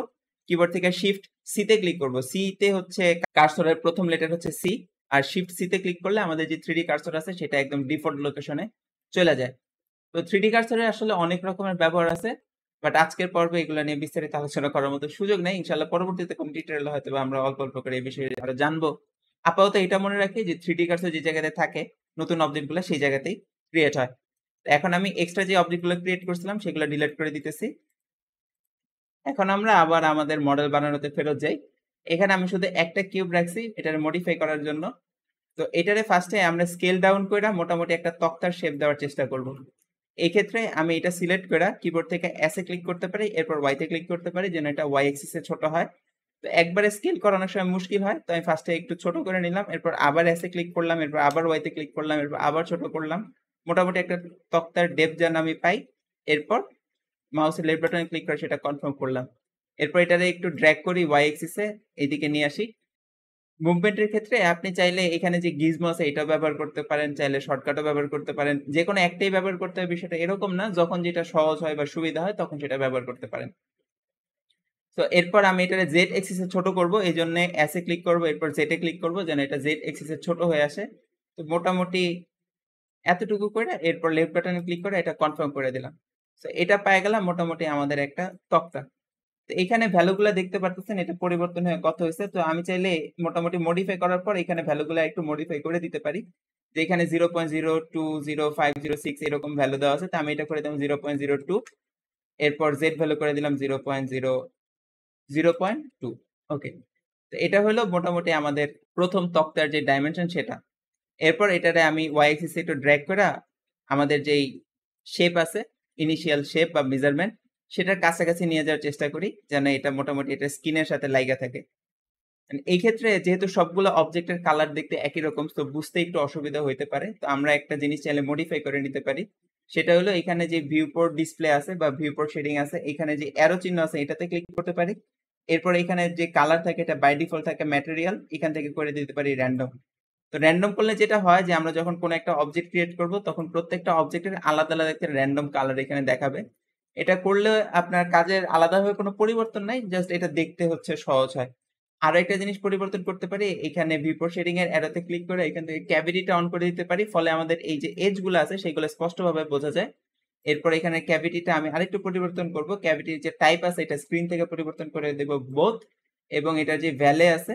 কিবোর্ড থেকে শিফট সিতে ক্লিক করব। সিতে হচ্ছে কার্সরের প্রথম লেটার হচ্ছে সি আর শিফট সিতে ক্লিক করলে আমাদের যে থ্রি কার্সর আছে, সেটা একদম ডিফল্ট লোকেশনে চলে যায়। তো থ্রি ডি কার্সরের আসলে অনেক রকমের ব্যবহার আছে বাট আজকের পর্বে এগুলো নিয়ে বিস্তারিত আলোচনা করার মতো সুযোগ নেই। ইনশাল্লাহ পরবর্তীতে কোন ডিটেল হয়তো আমরা অল্প অল্প করে এই বিষয়ে আরও জানব। আপাতত এটা মনে রাখি যে থ্রি কার্সর যে জায়গাতে থাকে, নতুন অবজেক্টগুলো সেই জায়গাতেই ক্রিয়েট হয়। এখন আমি এক্সট্রা যে অবজেক্টগুলো ক্রিয়েট করছিলাম, সেগুলো ডিলিট করে দিতেছি। এখন আমরা আবার আমাদের মডেল বানানোতে ফেরত যাই। এখানে আমি শুধু একটা কিউব রাখছি, এটার মডিফাই করার জন্য। তো এটারে ফার্স্টে আমরা স্কেল ডাউন করে মোটামুটি একটা তক্তার শেপ দেওয়ার চেষ্টা করব। এই ক্ষেত্রে আমি এটা সিলেক্ট করে কিবোর্ড থেকে এসে ক্লিক করতে পারি, এরপর ওয়াইতে ক্লিক করতে পারি, যেন এটা ওয়াই এক্সিসে ছোট হয়। তো একবারে স্কেল করানোর সময় মুশকিল হয়, তো আমি ফার্স্টে একটু ছোট করে নিলাম, এরপর আবার এসে ক্লিক করলাম, এরপর আবার ওয়াইতে ক্লিক করলাম, এরপর আবার ছোট করলাম। মোটামুটি একটা তক্তার ডেপ যেন আমি পাই। এরপর মাউসের লেফট বাটনে ক্লিক করে সেটা কনফার্ম করলাম। এরপর এটারে একটু ড্র্যাগ করি ওয়াই এক্সিসে এইদিকে নিয়ে আসি। মুভমেন্টের ক্ষেত্রে আপনি চাইলে এখানে যে গিজমো আছে এটাও ব্যবহার করতে পারেন, চাইলে শর্টকাটও ব্যবহার করতে পারেন। যে কোনো একটাই ব্যবহার করতে হবে, বিষয়টা এরকম না, যখন যেটা সহজ হয় বা সুবিধা হয়, তখন সেটা ব্যবহার করতে পারেন। তো এরপর আমি এটা জেড এক্সিসে ছোট করব এই জন্য এসে ক্লিক করব, এরপর জেডে ক্লিক করব, যেন এটা জেড এক্সিসে ছোট হয়ে আসে। তো মোটামুটি এতটুকু করে, এরপর লেফট বাটনে ক্লিক করে এটা কনফার্ম করে দিলাম। তো এটা পেয়ে গেলাম মোটামুটি আমাদের একটা তক্তা। তো এখানে ভ্যালুগুলো দেখতে পারতেছেন, এটা পরিবর্তন হয়ে কত হয়েছে। তো আমি চাইলে মোটামুটি মডিফাই করার পর এখানে ভ্যালুগুলো একটু মডিফাই করে দিতে পারি। যে এখানে zero point zero two zero five zero six এরকম ভ্যালু দেওয়া আছে, তো আমি এটা করে দিলাম জিরো পয়েন্ট জিরো টু এরপর জেড ভ্যালু করে দিলাম zero point zero zero point two okay তো এটা হলো মোটামুটি আমাদের প্রথম তক্তার যে ডাইমেনশন সেটা। এরপর এটারে আমি ওয়াই এক্সিসে একটু ড্র্যাগ করে আমাদের যেই শেপ আছে ইনিশিয়াল শেপ বা মেজারমেন্ট সেটার কাছাকাছি নিয়ে যাওয়ার চেষ্টা করি, যেন এটা মোটামুটি এটা স্কিনের সাথে লাইগা থাকে। এই ক্ষেত্রে যেহেতু সবগুলো অবজেক্টের কালার দেখতে একই রকম, তো বুঝতে একটু অসুবিধা হইতে পারে। তো আমরা একটা জিনিস চাইলে মডিফাই করে নিতে পারি। সেটা হলো এখানে যে ভিউপোর্ট ডিসপ্লে আছে বা ভিউপোর্ট শেডিং আছে, এখানে যে অ্যারো চিহ্ন আছে এটাতে ক্লিক করতে পারি। এরপর এখানে যে কালার থাকে এটা বাই ডিফল্ট থাকে ম্যাটেরিয়াল এখান থেকে করে দিতে পারি র্যান্ডম তো র্যান্ডম করলে যেটা হয় যে, আমরা যখন কোনো একটা অবজেক্ট ক্রিয়েট করব, তখন প্রত্যেকটা অবজেক্টের আলাদা আলাদা একটা র্যান্ডম কালার এখানে দেখাবে। এটা করলে আপনার কাজের আলাদাভাবে কোনো পরিবর্তন নাই জাস্ট এটা দেখতে হচ্ছে সহজ হয়। আরও একটা জিনিস পরিবর্তন করতে পারি, এখানে ভিপোর শেডিং এর অ্যারোতে ক্লিক করে এখান থেকে ক্যাভিটিটা অন করে দিতে পারি, ফলে আমাদের এই যে এজগুলো আছে, সেগুলো স্পষ্টভাবে বোঝা যায়। এরপর এখানে ক্যাভিটিটা আমি আরেকটু পরিবর্তন করব ক্যাভিটির যে টাইপ আছে, এটা স্ক্রিন থেকে পরিবর্তন করে দেব বোথ এবং এটা যে ভ্যালে আছে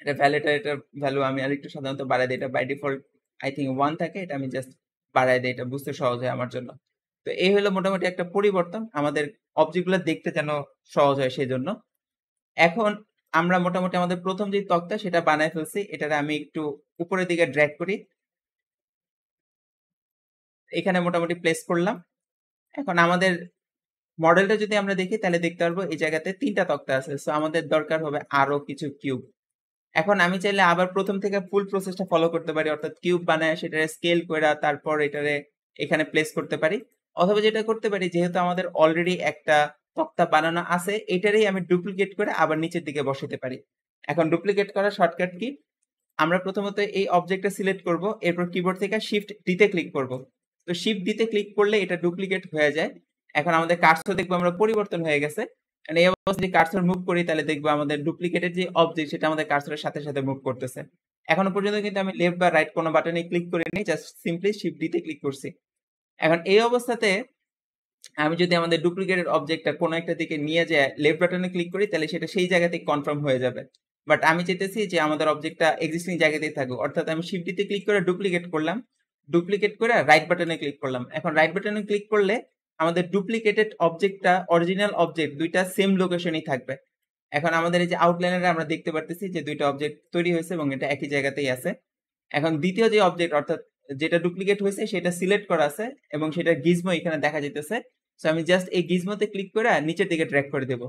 এটা ভ্যালেটা এটা ভ্যালু আমি আরেকটু সাধারণত বাড়াই দিই। এটা by default I think one থাকে, এটা আমি জাস্ট বাড়াই দিই, এটা বুঝতে সহজ হয় আমার জন্য। তো এই হলো মোটামুটি একটা পরিবর্তন, আমাদের অবজেক্টগুলো দেখতে যেন সহজ হয় সেই জন্য এখন আমরা মোটামুটি আমাদের প্রথম যে তক্তা, সেটা বানায় ফেলছি, এটারে আমি একটু উপরের দিকে ড্র্যাগ করি। এখানে মোটামুটি প্লেস করলাম। এখন আমাদের মডেলটা যদি আমরা দেখি, তাহলে দেখতে পারব এই জায়গাতে তিনটা তক্তা আছে। সো আমাদের দরকার হবে আরও কিছু কিউব এখন আমি চাইলে আবার প্রথম থেকে ফুল প্রসেসটা ফলো করতে পারি, অর্থাৎ কিউব বানায় সেটারে স্কেল করে তারপর এটারে এখানে প্লেস করতে পারি। অথবা যেটা করতে পারি, যেহেতু আমাদের অলরেডি একটা তক্তা বানানো আছে, এটারই আমি ডুপ্লিকেট করে আবার নিচের দিকে বসাতে পারি। এখন ডুপ্লিকেট করার শর্টকাট কি? আমরা প্রথমত এই অবজেক্টটা সিলেক্ট করব, এরপর কিবোর্ড থেকে শিফট দিতে ক্লিক করব। তো শিফট দিতে ক্লিক করলে এটা ডুপ্লিকেট হয়ে যায়। এখন আমাদের কার্সর দেখব, আমরা পরিবর্তন হয়ে গেছে। এই অবস্থা যদি কার্সর মুভ করি, তাহলে দেখব আমাদের ডুপ্লিকেটের যে অবজেক্ট সেটা আমাদের কার্সরের সাথে সাথে মুভ করতেছে। এখনও পর্যন্ত কিন্তু আমি লেফট বা রাইট কোনো বাটনে ক্লিক জাস্ট সিম্পলি শিফট দিতে ক্লিক করছি। এখন এই অবস্থাতে আমি যদি আমাদের ডুপ্লিকেটেড অবজেক্টটা কোনো একটা দিকে নিয়ে যায় লেফট বাটনে ক্লিক করি, তাহলে সেটা সেই জায়গাতেই কনফার্ম হয়ে যাবে। বাট আমি চাইতেছি যে আমাদের অবজেক্টটা এক্সিস্টিং জায়গাতেই থাকুক। অর্থাৎ আমি শিফট দিতে ক্লিক করে ডুপ্লিকেট করলাম। ডুপ্লিকেট করে রাইট বাটনে ক্লিক করলাম। এখন রাইট বাটনে ক্লিক করলে আমাদের ডুপ্লিকেটেড অবজেক্টটা অরিজিনাল অবজেক্ট দুইটা সেম লোকেশনই থাকবে। এখন আমাদের এই যে আউটলাইনারে আমরা দেখতে পারতেছি যে দুইটা অবজেক্ট তৈরি হয়েছে এবং এটা একই জায়গাতেই আছে। এখন দ্বিতীয় যে অবজেক্ট অর্থাৎ যেটা ডুপ্লিকেট হয়েছে, সেটা সিলেক্ট করা আছে এবং সেটা গিজমো এখানে দেখা যেতেছে সো আমি জাস্ট এই গিজমোতে ক্লিক করে নিচের দিকে ট্র্যাক করে দেব।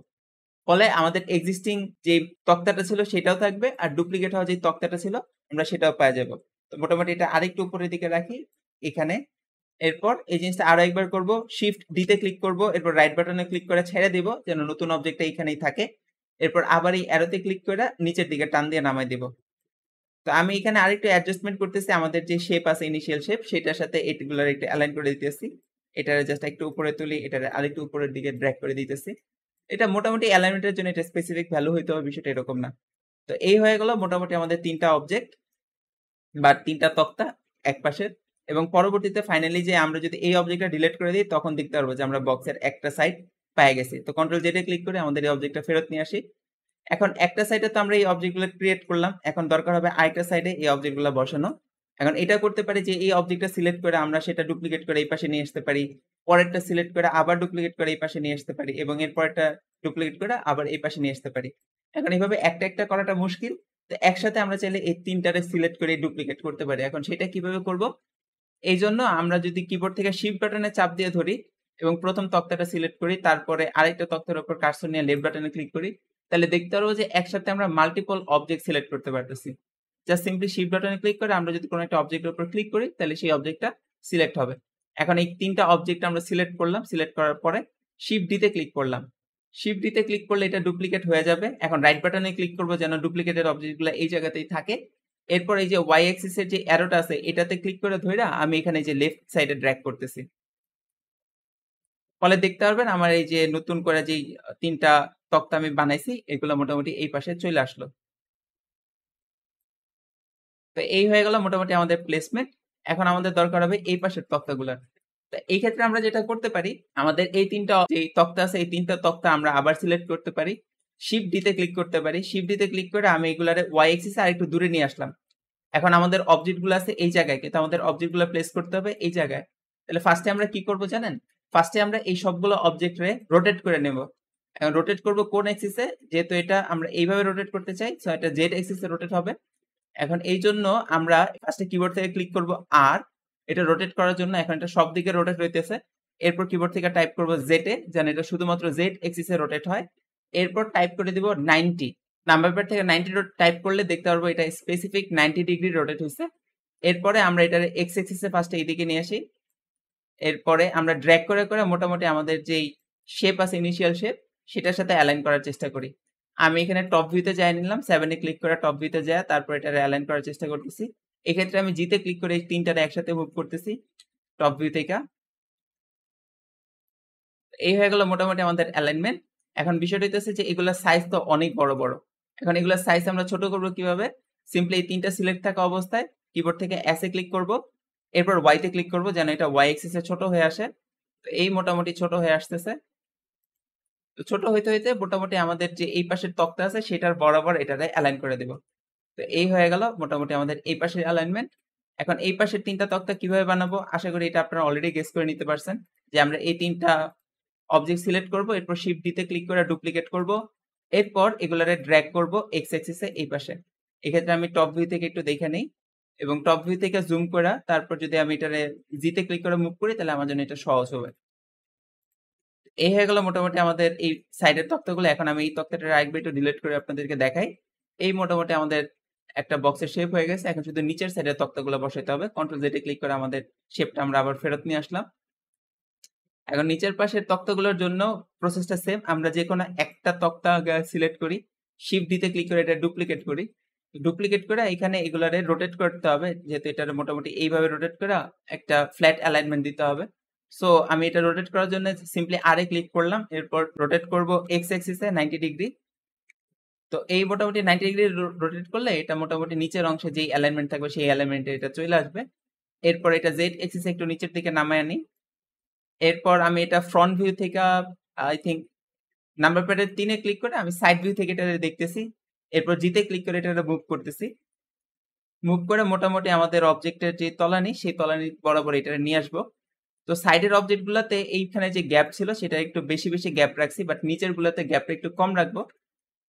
ফলে আমাদের এক্সিস্টিং যে তক্তাটা ছিল, সেটাও থাকবে আর ডুপ্লিকেট হওয়া যে তক্তাটা ছিল, আমরা সেটাও পাওয়া যাব। তো মোটামুটি এটা আরেকটু উপরের দিকে রাখি। এখানে এরপর এই জিনিসটা আরও একবার করব শিফট দিতে ক্লিক করব, এরপর রাইট বাটনে ক্লিক করে ছেড়ে দিব, যেন নতুন অবজেক্টটা এখানেই থাকে। এরপর আবার এই অ্যারোতে ক্লিক করে নিচের দিকে টান দিয়ে নামাই দিব। তো আমি এখানে আরেকটু অ্যাডজাস্টমেন্ট করতেছি, আমাদের যে শেপ আছে ইনিশিয়াল শেপ সেটার সাথে এগুলোর একটু অ্যালাইন করে দিতেছি। এটার জাস্ট একটু উপরে তুলি, এটার আরেকটু উপরের দিকে ড্র্যাগ করে দিতেছি। এটা মোটামুটি অ্যালাইনমেন্টের জন্য এটা স্পেসিফিক ভ্যালু হইতে হবে, বিষয়টা এরকম না। তো এই হয়ে গেল মোটামুটি আমাদের তিনটা অবজেক্ট বা তিনটা তক্তা, এক পাশের। এবং পরবর্তীতে ফাইনালি যে আমরা যদি এই অবজেক্টটা ডিলিট করে দিই, তখন দেখতে পারব যে আমরা বক্সের একটা সাইড পেয়ে গেছি। তো কন্ট্রোল জেটে ক্লিক করে আমাদের এই অবজেক্টটা ফেরত নিয়ে আসি। এখন একটা সাইডে তো আমরা এই অবজেক্টগুলো ক্রিয়েট করলাম। এখন দরকার হবে আরেকটা সাইডে এই অবজেক্টগুলো বসানো। এখন এটা করতে পারি যে এই অবজেক্টটা সিলেক্ট করে আমরা সেটা ডুপ্লিকেট করে এই পাশে নিয়ে আসতে পারি। পরেরটা সিলেক্ট করে আবার ডুপ্লিকেট করে এই পাশে নিয়ে আসতে পারি এবং এর পরেরটা ডুপ্লিকেট করে আবার এই পাশে নিয়ে আসতে পারি। এখন এইভাবে একটা একটা করাটা মুশকিল। তো একসাথে আমরা চাইলে এই তিনটারে সিলেক্ট করে ডুপ্লিকেট করতে পারি। এখন সেটা কীভাবে করব? এই জন্য আমরা যদি কিবোর্ড থেকে শিফট বাটনে চাপ দিয়ে ধরি এবং প্রথম তক্তাটা সিলেক্ট করি, তারপরে আরেকটা তক্তার উপর কার্সর নিয়ে লেফট বাটনে ক্লিক করি, তাহলে দেখতে পারব যে একসাথে আমরা মাল্টিপল অবজেক্ট সিলেক্ট করতে পারতেছি। জাস্ট সিম্পলি শিফট বাটনে ক্লিক করে আমরা যদি কোনো একটা অবজেক্টের উপর ক্লিক করি, তাহলে সেই অবজেক্টটা সিলেক্ট হবে। এখন এই তিনটা অবজেক্ট আমরা সিলেক্ট করলাম সিলেক্ট করার পরে শিফট ডিতে ক্লিক করলাম। শিফট ডিতে ক্লিক করলে এটা ডুপ্লিকেট হয়ে যাবে। এখন রাইট বাটনে ক্লিক করব যেন ডুপ্লিকেটের অবজেক্টগুলো এই জায়গাতেই থাকে। এরপর এই যে ওয়াই এক্সিস এর যে অ্যারোটা আছে, এটাতে ক্লিক করে ধরে আমি এখানে যে লেফট সাইডে ড্র্যাগ করতেছি। ফলে দেখতে পারবেন আমার এই যে নতুন করে যে তিনটা তক্তা আমি বানাইছি, এগুলো মোটামুটি এই পাশে চলে আসলো। তো এই হয়ে গেল মোটামুটি আমাদের প্লেসমেন্ট এখন আমাদের দরকার হবে এই পাশের তক্তাগুলোর। তো এই ক্ষেত্রে আমরা যেটা করতে পারি, আমাদের এই তিনটা যে তক্তা আছে, এই তিনটা তক্তা আমরা আবার সিলেক্ট করতে পারি। শিফট দিতে ক্লিক করতে পারি। শিফট ডিতে ক্লিক করে আমি এগুলারে ওয়াই এক্সিসে আর একটু দূরে নিয়ে আসলাম। এখন আমাদের অবজেক্টগুলো আছে এই জায়গায়, কিন্তু আমাদের অবজেক্টগুলো প্লেস করতে হবে এই জায়গায়। তাহলে ফার্স্টে আমরা কি করব জানেন? ফার্স্টে আমরা এই সবগুলো অবজেক্ট রে রোটেট করে নেব। এখন রোটেট করব কোন এক্সিসে যেহেতু এটা আমরা এইভাবে রোটেট করতে চাই সো এটা জেড এক্সিসে রোটেট হবে। এখন এই জন্য আমরা ফার্স্টে কিবোর্ড থেকে ক্লিক করব আর এটা রোটেট করার জন্য এখন এটা সব দিকে রোটেট হইতেছে। এরপর কিবোর্ড থেকে টাইপ করব এ, যেন এটা শুধুমাত্র জেড এক্সিসে রোটেট হয়। এরপর টাইপ করে দিব নাইনটি নাম্বার প্যাড থেকে নাইনটি টাইপ করলে দেখতে পারব এটা স্পেসিফিক নাইনটি ডিগ্রি রোটেট হয়েছে। এরপরে আমরা এটার এক্স এক্সিসে ফার্স্টে এইদিকে নিয়ে আসি। এরপরে আমরা ড্র্যাগ করে করে মোটামুটি আমাদের যেই শেপ আছে ইনিশিয়াল শেপ সেটার সাথে অ্যালাইন করার চেষ্টা করি। আমি এখানে টপ ভিউতে যাই নিলাম সেভেনে ক্লিক করে টপ ভিউতে যায় তারপর এটা অ্যালাইন করার চেষ্টা করতেছি। এক্ষেত্রে আমি জিতে ক্লিক করে তিনটার একসাথে মুভ করতেছি টপ ভিউ থেকে। এই হয়ে গেল মোটামুটি আমাদের অ্যালাইনমেন্ট এখন বিষয়টা হচ্ছে যে, এগুলোর সাইজ তো অনেক বড় বড়। এখন এগুলোর সাইজ আমরা ছোট করব কীভাবে? সিম্পলি এই তিনটা সিলেক্ট থাকা অবস্থায় কিবোর্ড থেকে এসে ক্লিক করব, এরপর ওয়াইতে ক্লিক করব যেন এটা ওয়াই এক্সিসে ছোট হয়ে আসে। তো এই মোটামুটি ছোট হয়ে আসতেছে। তো ছোট হইতে হইতে মোটামুটি আমাদের যে, এই পাশের তক্তা আছে সেটার বরাবর এটারে অ্যালাইন করে দেব। তো এই হয়ে গেল মোটামুটি আমাদের এই পাশের অ্যালাইনমেন্ট এখন এই পাশের তিনটা তক্তা কীভাবে বানাবো? আশা করি এটা আপনারা অলরেডি গেস করে নিতে পারছেন যে, আমরা এই তিনটা অবজেক্ট সিলেক্ট করব, এরপর শিফট দিতে ক্লিক করে ডুপ্লিকেট করব, এরপর এগুলারে ড্র্যাগ করব এক্স অ্যাক্সিসে এই পাশে। এক্ষেত্রে আমি টপ ভিউ থেকে একটু দেখে নেই এবং টপ ভিউ থেকে জুম করা তারপর যদি আমি এটারে জিতে ক্লিক করে মুভ করি, তাহলে আমার জন্য এটা সহজ হবে। এই হয়ে গেল মোটামুটি আমাদের এই সাইডের তক্তাগুলো। এখন আমি এই তক্তাটা রাখবে একটু ডিলিট করে আপনাদেরকে দেখাই। এই মোটামুটি আমাদের একটা বক্সের শেপ হয়ে গেছে। এখন শুধু নিচের সাইডের তক্তাগুলো বসাইতে হবে। কন্ট্রোল জেটে ক্লিক করে আমাদের শেপটা আমরা আবার ফেরত নিয়ে আসলাম। এখন নিচের পাশের তক্তাগুলোর জন্য প্রসেসটা সেম আমরা যে কোনো একটা তক্তা সিলেক্ট করি শিফট দিতে ক্লিক করে এটা ডুপ্লিকেট করি। ডুপ্লিকেট করে এখানে এগুলারে রোটেট করতে হবে, যেহেতু এটা মোটামুটি এইভাবে রোটেট করা একটা ফ্ল্যাট অ্যালাইনমেন্ট দিতে হবে। সো আমি এটা রোটেট করার জন্য সিম্পলি আরে ক্লিক করলাম, এরপর রোটেট করব এক্স এক্সিসে নাইনটি ডিগ্রি তো এই মোটামুটি নাইনটি ডিগ্রি রোটেট করলে এটা মোটামুটি নিচের অংশে যেই অ্যালাইনমেন্ট থাকবে সেই অ্যালাইনমেন্টে এটা চলে আসবে। এরপর এটা জেড এক্সিসে একটু নিচের দিকে নামায় আনি। এরপর আমি এটা ফ্রন্ট ভিউ থেকে আই থিঙ্ক নাম্বার প্যাডের তিনে ক্লিক করে আমি সাইড ভিউ থেকে এটা দেখতেছি। এরপর জিতে ক্লিক করে এটা মুভ করতেছি। মুভ করে মোটামুটি আমাদের অবজেক্টের যে তলানি, সেই তলানি বরাবর এটা নিয়ে আসব। তো সাইডের অবজেক্ট গুলাতে এইখানে যে গ্যাপ ছিল, সেটা একটু বেশি বেশি গ্যাপ রাখছি বাট নিচের গুলাতে গ্যাপটা একটু কম রাখব।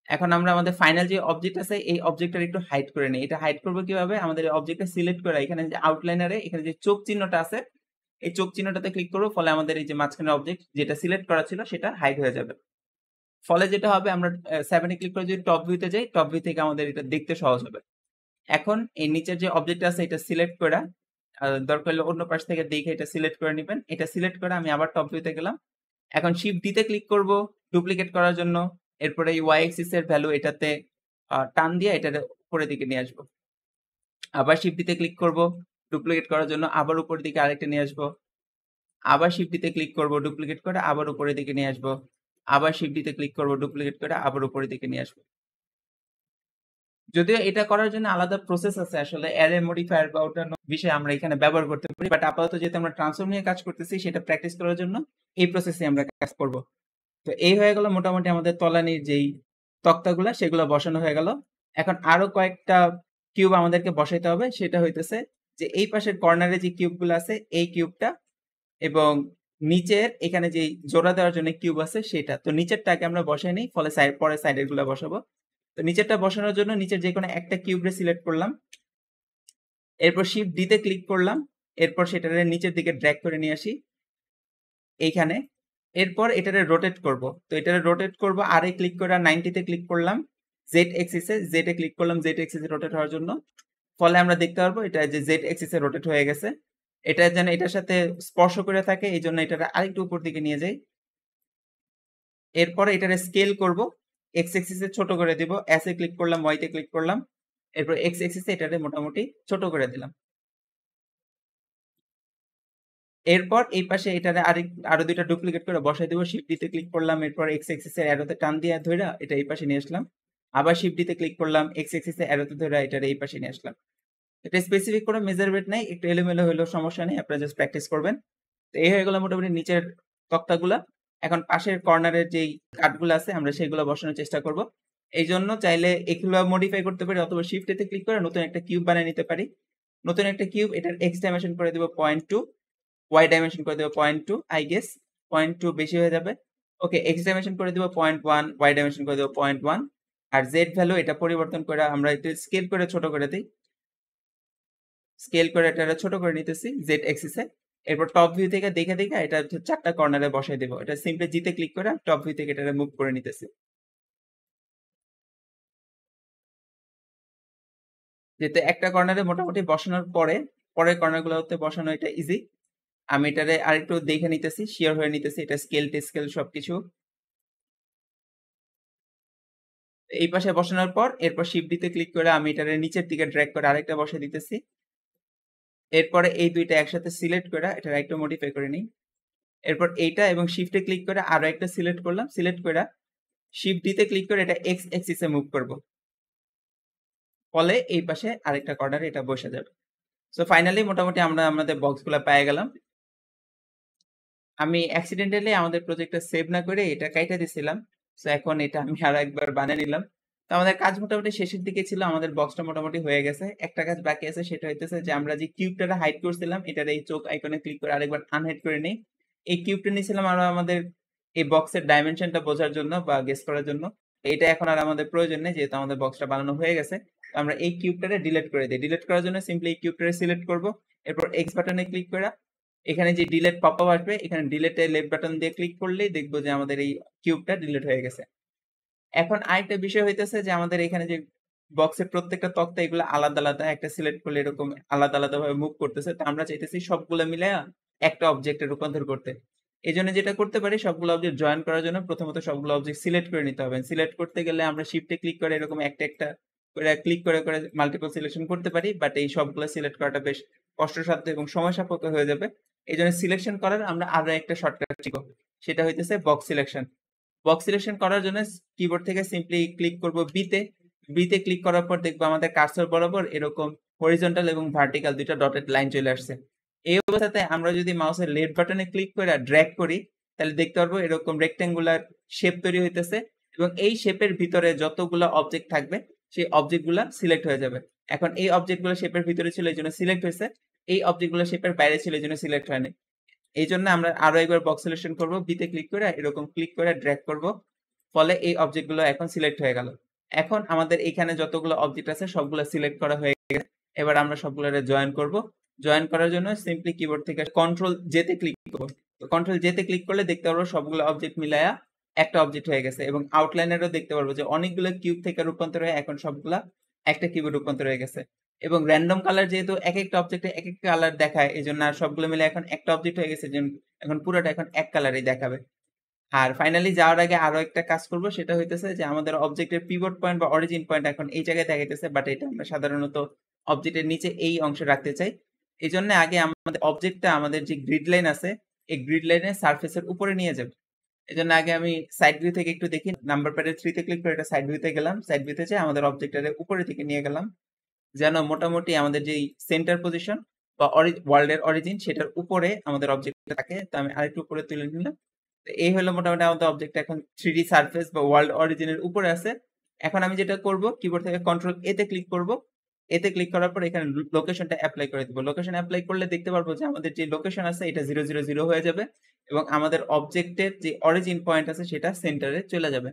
এখন আমরা আমাদের ফাইনাল যে অবজেক্ট আছে, এই অবজেক্টটা একটু হাইড করে নিই। এটা হাইড করব কীভাবে? আমাদের অবজেক্টটা সিলেক্ট করে, এখানে যে আউটলাইনারে এখানে যে চোখ চিহ্নটা আছে এই চোখ চিহ্নটাতে ক্লিক করব, ফলে আমাদের এই যে মাঝখানের অবজেক্ট যেটা সিলেক্ট করা ছিল সেটা হাইড হয়ে যাবে। ফলে যেটা হবে আমরা সেভেনে ক্লিক করে যদি টপ ভিউতে যাই টপ ভিউ থেকে আমাদের এটা দেখতে সহজ হবে। এখন এই নিচের যে অবজেক্ট আছে এটা সিলেক্ট করা দরকার হলে অন্য পাশ থেকে দেখে এটা সিলেক্ট করে নেবেন। এটা সিলেক্ট করে আমি আবার টপ ভিউতে গেলাম। এখন শিফট দিতে ক্লিক করব ডুপ্লিকেট করার জন্য। এরপরে এই ওয়াই এক্সিস এর ভ্যালু এটাতে টান দিয়ে এটা উপরের দিকে নিয়ে আসব। আবার শিফট দিতে ক্লিক করব। ডুপ্লিকেট করার জন্য আবার উপরের দিকে আরেকটা নিয়ে আসব। আবার শিফট দিতে ক্লিক করব ডুপ্লিকেট করে আবার উপরের দিকে নিয়ে আসব। আবার শিফট দিতে ক্লিক করব ডুপ্লিকেট করে আবার উপরের দিকে নিয়ে আসব। যদিও এটা করার জন্য আলাদা প্রসেস আছে, আসলে অ্যারে মডিফায়ার বা ওটার বিষয়ে আমরা এখানে ব্যবহার করতে পারি বাট আপাতত যেহেতু আমরা ট্রান্সফর্ম নিয়ে কাজ করতেছি, সেটা প্র্যাকটিস করার জন্য এই প্রসেসে আমরা কাজ করব। তো এই হয়ে গেল মোটামুটি আমাদের তলানির যেই তক্তাগুলো, সেগুলো বসানো হয়ে গেল। এখন আরও কয়েকটা কিউব আমাদেরকে বসাইতে হবে, সেটা হইতেছে যে এই পাশের কর্নারে যে কিউবগুলো আছে, এই কিউবটা এবং নিচের এখানে যে জোড়া দেওয়ার জন্য কিউব আছে সেটা। তো নিচেরটাকে আমরা বসাই নিই, ফলে সাইড পরে সাইডেরগুলো বসাবো। তো নিচেরটা বসানোর জন্য নিচের যে কোনো একটা কিউবরে সিলেক্ট করলাম। এরপর শিফট দিতে ক্লিক করলাম। এরপর সেটারে নিচের দিকে ড্র্যাগ করে নিয়ে আসি। এইখানে। এরপর এটারে রোটেট করব। তো এটারে রোটেট করব আরে ক্লিক করে নাইনটিতে ক্লিক করলাম। জেড এক্সিসে জেড এ ক্লিক করলাম জেড এক্সিসে রোটেট হওয়ার জন্য। ফলে আমরা দেখতে পারব এটা যে জেড এক্সিসে রোটেট হয়ে গেছে। এটা যেন এটার সাথে স্পর্শ করে থাকে এই জন্য এটা আরেকটু উপর দিকে নিয়ে যাই। এরপরে এটারে স্কেল করব। এক্স এক্সিসে ছোট করে দিব। এস এ ক্লিক করলাম ওয়াইতে ক্লিক করলাম। এরপর এক্স এক্সিসে এটারে মোটামুটি ছোট করে দিলাম। এরপর এই পাশে এটারে আরেক, আরও দুইটা ডুপ্লিকেট করে বসাই দেবো। শিফট দিতে ক্লিক করলাম, এরপর এক্স এক্সিসের অ্যারোতে টান দিয়ে ধরে এটা এই পাশে নিয়ে আসলাম। আবার শিফট দিতে ক্লিক করলাম এক্স এক্সিসে অ্যারোতে ধরে এটারে এই পাশে নিয়ে আসলাম। এটা স্পেসিফিক কোনো মেজারমেন্ট নাই, একটু এলোমেলো হলেও সমস্যা নেই, আপনারা জাস্ট প্র্যাকটিস করবেন। তো এই হয়ে গেল মোটামুটি নিচের তক্তাগুলা। এখন পাশের কর্নারের যেই কাঠগুলো আছে, আমরা সেগুলো বসানোর চেষ্টা করব। এই জন্য চাইলে এগুলো মডিফাই করতে পারি, অথবা শিফটেতে ক্লিক করে নতুন একটা কিউব বানিয়ে নিতে পারি। নতুন একটা কিউব এটার এক্স ডাইমেনশন করে দেবো পয়েন্ট টু ওয়াই ডাইমেনশন করে দেবো point two I guess point two বেশি হয়ে যাবে। ওকে এক্স ডাইমেনশন করে দেবো পয়েন্ট ওয়ান ওয়াই ডাইমেনশন করে দেবো পয়েন্ট ওয়ান আর জেড ভ্যালু এটা পরিবর্তন করে আমরা একটু স্কেল করে ছোট করে দিই। স্কেল করে এটা ছোট করে নিতেছি জেড এক্সিসে এরপর টপ ভিউ থেকে দেখে দেখে এটা চারটা কর্নারে বসাই দেবো। এটা সিম্পলি জিতে ক্লিক করে টপ ভিউ থেকে এটা মুভ করে নিতেছি। যেহেতু একটা কর্নারে মোটামুটি বসানোর পরে, পরের কর্নারগুলোতে বসানো এটা ইজি আমি এটারে আরেকটু দেখে নিতেছি শিওর হয়ে নিতেছি এটা স্কেল টেস্কেল সবকিছু। এই পাশে বসানোর পর, এরপর শিফট দিতে ক্লিক করে আমি এটারে নিচের দিকে ড্র্যাগ করে আরেকটা বসে দিতেছি। এরপরে এই দুইটা একসাথে সিলেক্ট করে এটা একটু মডিফাই করে নিই। এরপর এইটা এবং শিফটে ক্লিক করে আরও একটা সিলেক্ট করলাম সিলেক্ট করে শিফট দিতে ক্লিক করে এটা এক্স এক্সিসে মুভ করব। ফলে এই পাশে আরেকটা কর্ডার এটা বসে যাবে। সো ফাইনালি মোটামুটি আমরা আমাদের বক্সগুলো পেয়ে গেলাম। আমি অ্যাক্সিডেন্টালি আমাদের প্রজেক্টটা সেভ না করে এটা কাইটা দিছিলাম। সো এখন এটা আমি আরও একবার বানিয়ে নিলাম। তো আমাদের কাজ মোটামুটি শেষের দিকে ছিল, আমাদের বক্সটা মোটামুটি হয়ে গেছে। একটা কাজ বাকি আছে, সেটা হইতেছে যে আমরা যে কিউবটা হাইড করছিলাম, এটার এই চোখ আইকনে ক্লিক করে আরেকবার আনহাইড করে নিই। এই কিউবটা নিয়েছিলাম আমরা আমাদের এই বক্সের ডাইমেনশনটা বোঝার জন্য বা গেস করার জন্য। এটা এখন আর আমাদের প্রয়োজন নেই, যেহেতু আমাদের বক্সটা বানানো হয়ে গেছে। আমরা এই কিউবটারে ডিলিট করে দিই। ডিলিট করার জন্য সিম্পলি এই কিউবটারে সিলেক্ট করব। এরপর এক্স বাটনে ক্লিক করে। এখানে যে ডিলেট পপ আসবে, এখানে ডিলেটে লেফট বাটন দিয়ে ক্লিক করলেই দেখব যে আমাদের এই কিউবটা ডিলিট হয়ে গেছে। এখন আরেকটা বিষয় হইতেছে যে, আমাদের এখানে যে বক্সের প্রত্যেকটা তক্তা এগুলো আলাদা আলাদা, একটা সিলেক্ট করলে এরকম আলাদা আলাদা ভাবে মুভ করতেছে। তো আমরা চাইতেছি সবগুলো মিলে একটা অবজেক্টে রূপান্তর করতে। এই জন্য যেটা করতে পারি, সবগুলো অবজেক্ট জয়েন করার জন্য প্রথমত সবগুলো অবজেক্ট সিলেক্ট করে নিতে হবে। সিলেক্ট করতে গেলে আমরা শিফটে ক্লিক করে এরকম একটা একটা করে ক্লিক করে করে মাল্টিপল সিলেকশন করতে পারি বাট এই সবগুলো সিলেক্ট করাটা বেশ কষ্টসাধ্য এবং সময় সাপেক্ষ হয়ে যাবে। এই জন্য সিলেকশন করার আমরা আরও একটা শর্টকাট শিখব। সেটা হইতেছে বক্স সিলেকশন বক্স সিলেকশন করার জন্য কিবোর্ড থেকে সিম্পলি ক্লিক করব বিতে বিতে ক্লিক করার পর দেখব আমাদের কার্সর বরাবর এরকম হরিজন্টাল এবং ভার্টিক্যাল দুইটা ডটেড লাইন চলে আসছে। এই অবস্থাতে আমরা যদি মাউসের লেফট বাটনে ক্লিক করে ড্র্যাগ করি, তাহলে দেখতে পারব এরকম রেক্টেঙ্গুলার শেপ তৈরি হইতেছে এবং এই শেপের ভিতরে যতগুলো অবজেক্ট থাকবে, সেই অবজেক্টগুলো সিলেক্ট হয়ে যাবে। এখন এই অবজেক্টগুলো শেপের ভিতরে ছিল, এই জন্য সিলেক্ট হয়েছে। এই অবজেক্টগুলো শেপের বাইরে ছিল, এই জন্য সিলেক্ট হয়নি। এই জন্য আমরা আরও একবার বক্স সিলেকশন করব বিতে ক্লিক করে এরকম ক্লিক করে ড্র্যাগ করব, ফলে এই অবজেক্টগুলো এখন সিলেক্ট হয়ে গেল। এখন আমাদের এখানে যতগুলো অবজেক্ট আছে সবগুলো সিলেক্ট করা হয়ে গেছে। এবার আমরা সবগুলো জয়েন করব। জয়েন করার জন্য সিম্পলি কিবোর্ড থেকে কন্ট্রোল জেতে ক্লিক করব। কন্ট্রোল জেতে ক্লিক করলে দেখতে পারব সবগুলো অবজেক্ট মিলায়া একটা অবজেক্ট হয়ে গেছে এবং আউটলাইনেরও দেখতে পারব যে অনেকগুলো কিউব থেকে রূপান্তর হয়ে এখন সবগুলা একটা কিউবে রূপান্তর হয়ে গেছে। এবং র্যান্ডম কালার যেহেতু এক একটা অবজেক্টে এক একটা কালার দেখায় এই জন্য আর সবগুলো মিলে এখন একটা অবজেক্ট হয়ে গেছে এখন পুরোটা এখন এক কালারই দেখাবে। আর ফাইনালি যাওয়ার আগে আরও একটা কাজ করব, সেটা হইতেছে যে আমাদের অবজেক্টের পিভট পয়েন্ট বা অরিজিন পয়েন্ট এখন এই জায়গায় দেখাইতেছে বাট এটা আমরা সাধারণত অবজেক্টের নিচে এই অংশে রাখতে চাই। এই জন্য আগে আমাদের অবজেক্টটা আমাদের যে গ্রিড লাইন আছে, এই গ্রিড লাইনের সার্ফেসের উপরে নিয়ে যাবে। এই জন্য আগে আমি সাইড ভিউ থেকে একটু দেখি নাম্বার প্যাডের থ্রিতে ক্লিক করে এটা সাইড ভিউতে গেলাম সাইড ভিউতে চাই আমাদের অবজেক্টের উপরে থেকে নিয়ে গেলাম। যেন মোটামুটি আমাদের যেই সেন্টার পজিশন বা ওয়ার্ল্ডের অরিজিন সেটার উপরে আমাদের অবজেক্টটা থাকে। তো আমি আরেকটু উপরে তুলে নিলাম। তো এই হলো মোটামুটি আমাদের অবজেক্ট এখন থ্রি সার্ফেস বা ওয়ার্ল্ড অরিজিনের উপরে আছে। এখন আমি যেটা করব কিবোর্ড থেকে কন্ট্রোল এতে ক্লিক করব। এতে ক্লিক করার পর এখানে লোকেশনটা অ্যাপ্লাই করে দিব। লোকেশন অ্যাপ্লাই করলে দেখতে পারব যে আমাদের যে লোকেশন আছে, এটা জিরো জিরো জিরো হয়ে যাবে এবং আমাদের অবজেক্টের যে অরিজিন পয়েন্ট আছে, সেটা সেন্টারে চলে যাবে।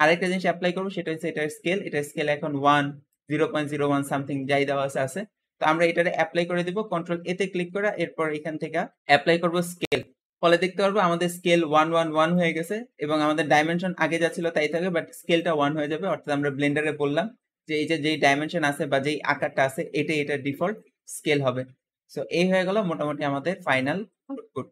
আরেকটা জিনিস অ্যাপ্লাই করব, সেটা হচ্ছে এটার স্কেল এটার স্কেল এখন one zero point zero one something যাই দেওয়া আছে আছে। তো আমরা এটারে অ্যাপ্লাই করে দিব কন্ট্রোল এতে ক্লিক করা এরপর এখান থেকে অ্যাপ্লাই করব স্কেল ফলে দেখতে পারব আমাদের স্কেল ওয়ান ওয়ান ওয়ান হয়ে গেছে এবং আমাদের ডাইমেনশন আগে যা ছিল তাই থাকে বাট স্কেলটা ওয়ান হয়ে যাবে। অর্থাৎ আমরা ব্লেন্ডারে বললাম যে এই যে, যেই ডাইমেনশন আছে বা যেই আকারটা আছে, এটাই এটা ডিফল্ট স্কেল হবে। সো এই হয়ে গেল মোটামুটি আমাদের ফাইনাল আউটপুট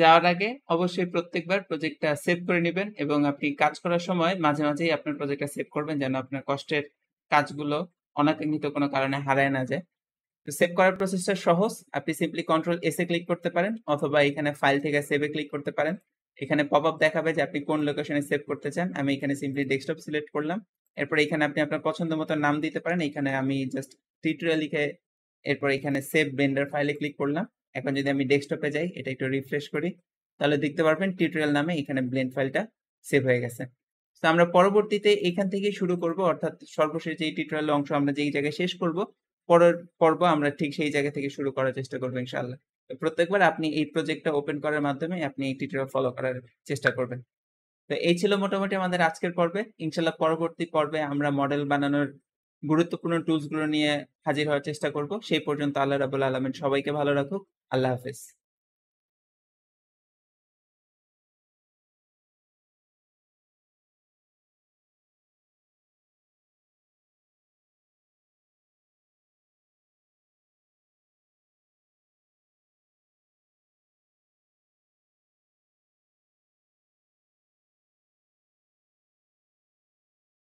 যাওয়ার আগে অবশ্যই প্রত্যেকবার প্রজেক্টটা সেভ করে নেবেন এবং আপনি কাজ করার সময় মাঝে মাঝেই আপনার প্রজেক্টটা সেভ করবেন যেন আপনার কষ্টের কাজগুলো অনাকাঙ্ক্ষিত কোনো কারণে হারায় না যায়। তো সেভ করার প্রসেসটা সহজ। আপনি সিম্পলি কন্ট্রোল এসে ক্লিক করতে পারেন অথবা এখানে ফাইল থেকে সেভে ক্লিক করতে পারেন। এখানে পপ আপ দেখাবে যে আপনি কোন লোকেশনে সেভ করতে চান। আমি এখানে সিম্পলি ডেস্কটপ সিলেক্ট করলাম। এরপর এখানে আপনি আপনার পছন্দ মতো নাম দিতে পারেন। এখানে আমি জাস্ট টিউটোরিয়াল লিখে এরপর এখানে সেভ বেন্ডার ফাইলে ক্লিক করলাম। এখন যদি আমি ডেস্কটপে যাই, এটা একটু রিফ্রেশ করি, তাহলে দেখতে পারবেন টিউটোরিয়াল নামে এখানে ব্লেন্ড ফাইলটা সেভ হয়ে গেছে। তো আমরা পরবর্তীতে এখান থেকে শুরু করব, অর্থাৎ সর্বশেষ যে টিউটোরিয়াল অংশ আমরা যেই জায়গায় শেষ করব, পরের পর্ব আমরা ঠিক সেই জায়গা থেকে শুরু করার চেষ্টা করব ইনশাআল্লাহ। তো প্রত্যেকবার আপনি এই প্রজেক্টটা ওপেন করার মাধ্যমে আপনি এই টিউটোরিয়াল ফলো করার চেষ্টা করবেন। তো এই ছিল মোটামুটি আমাদের আজকের পর্বে। ইনশাল্লাহ পরবর্তী পর্বে আমরা মডেল বানানোর গুরুত্বপূর্ণ টুলসগুলো নিয়ে হাজির হওয়ার চেষ্টা করব। সেই পর্যন্ত আল্লাহ রাবুল আলমের সবাইকে ভালো রাখুক। আল্লাহ হাফেজ।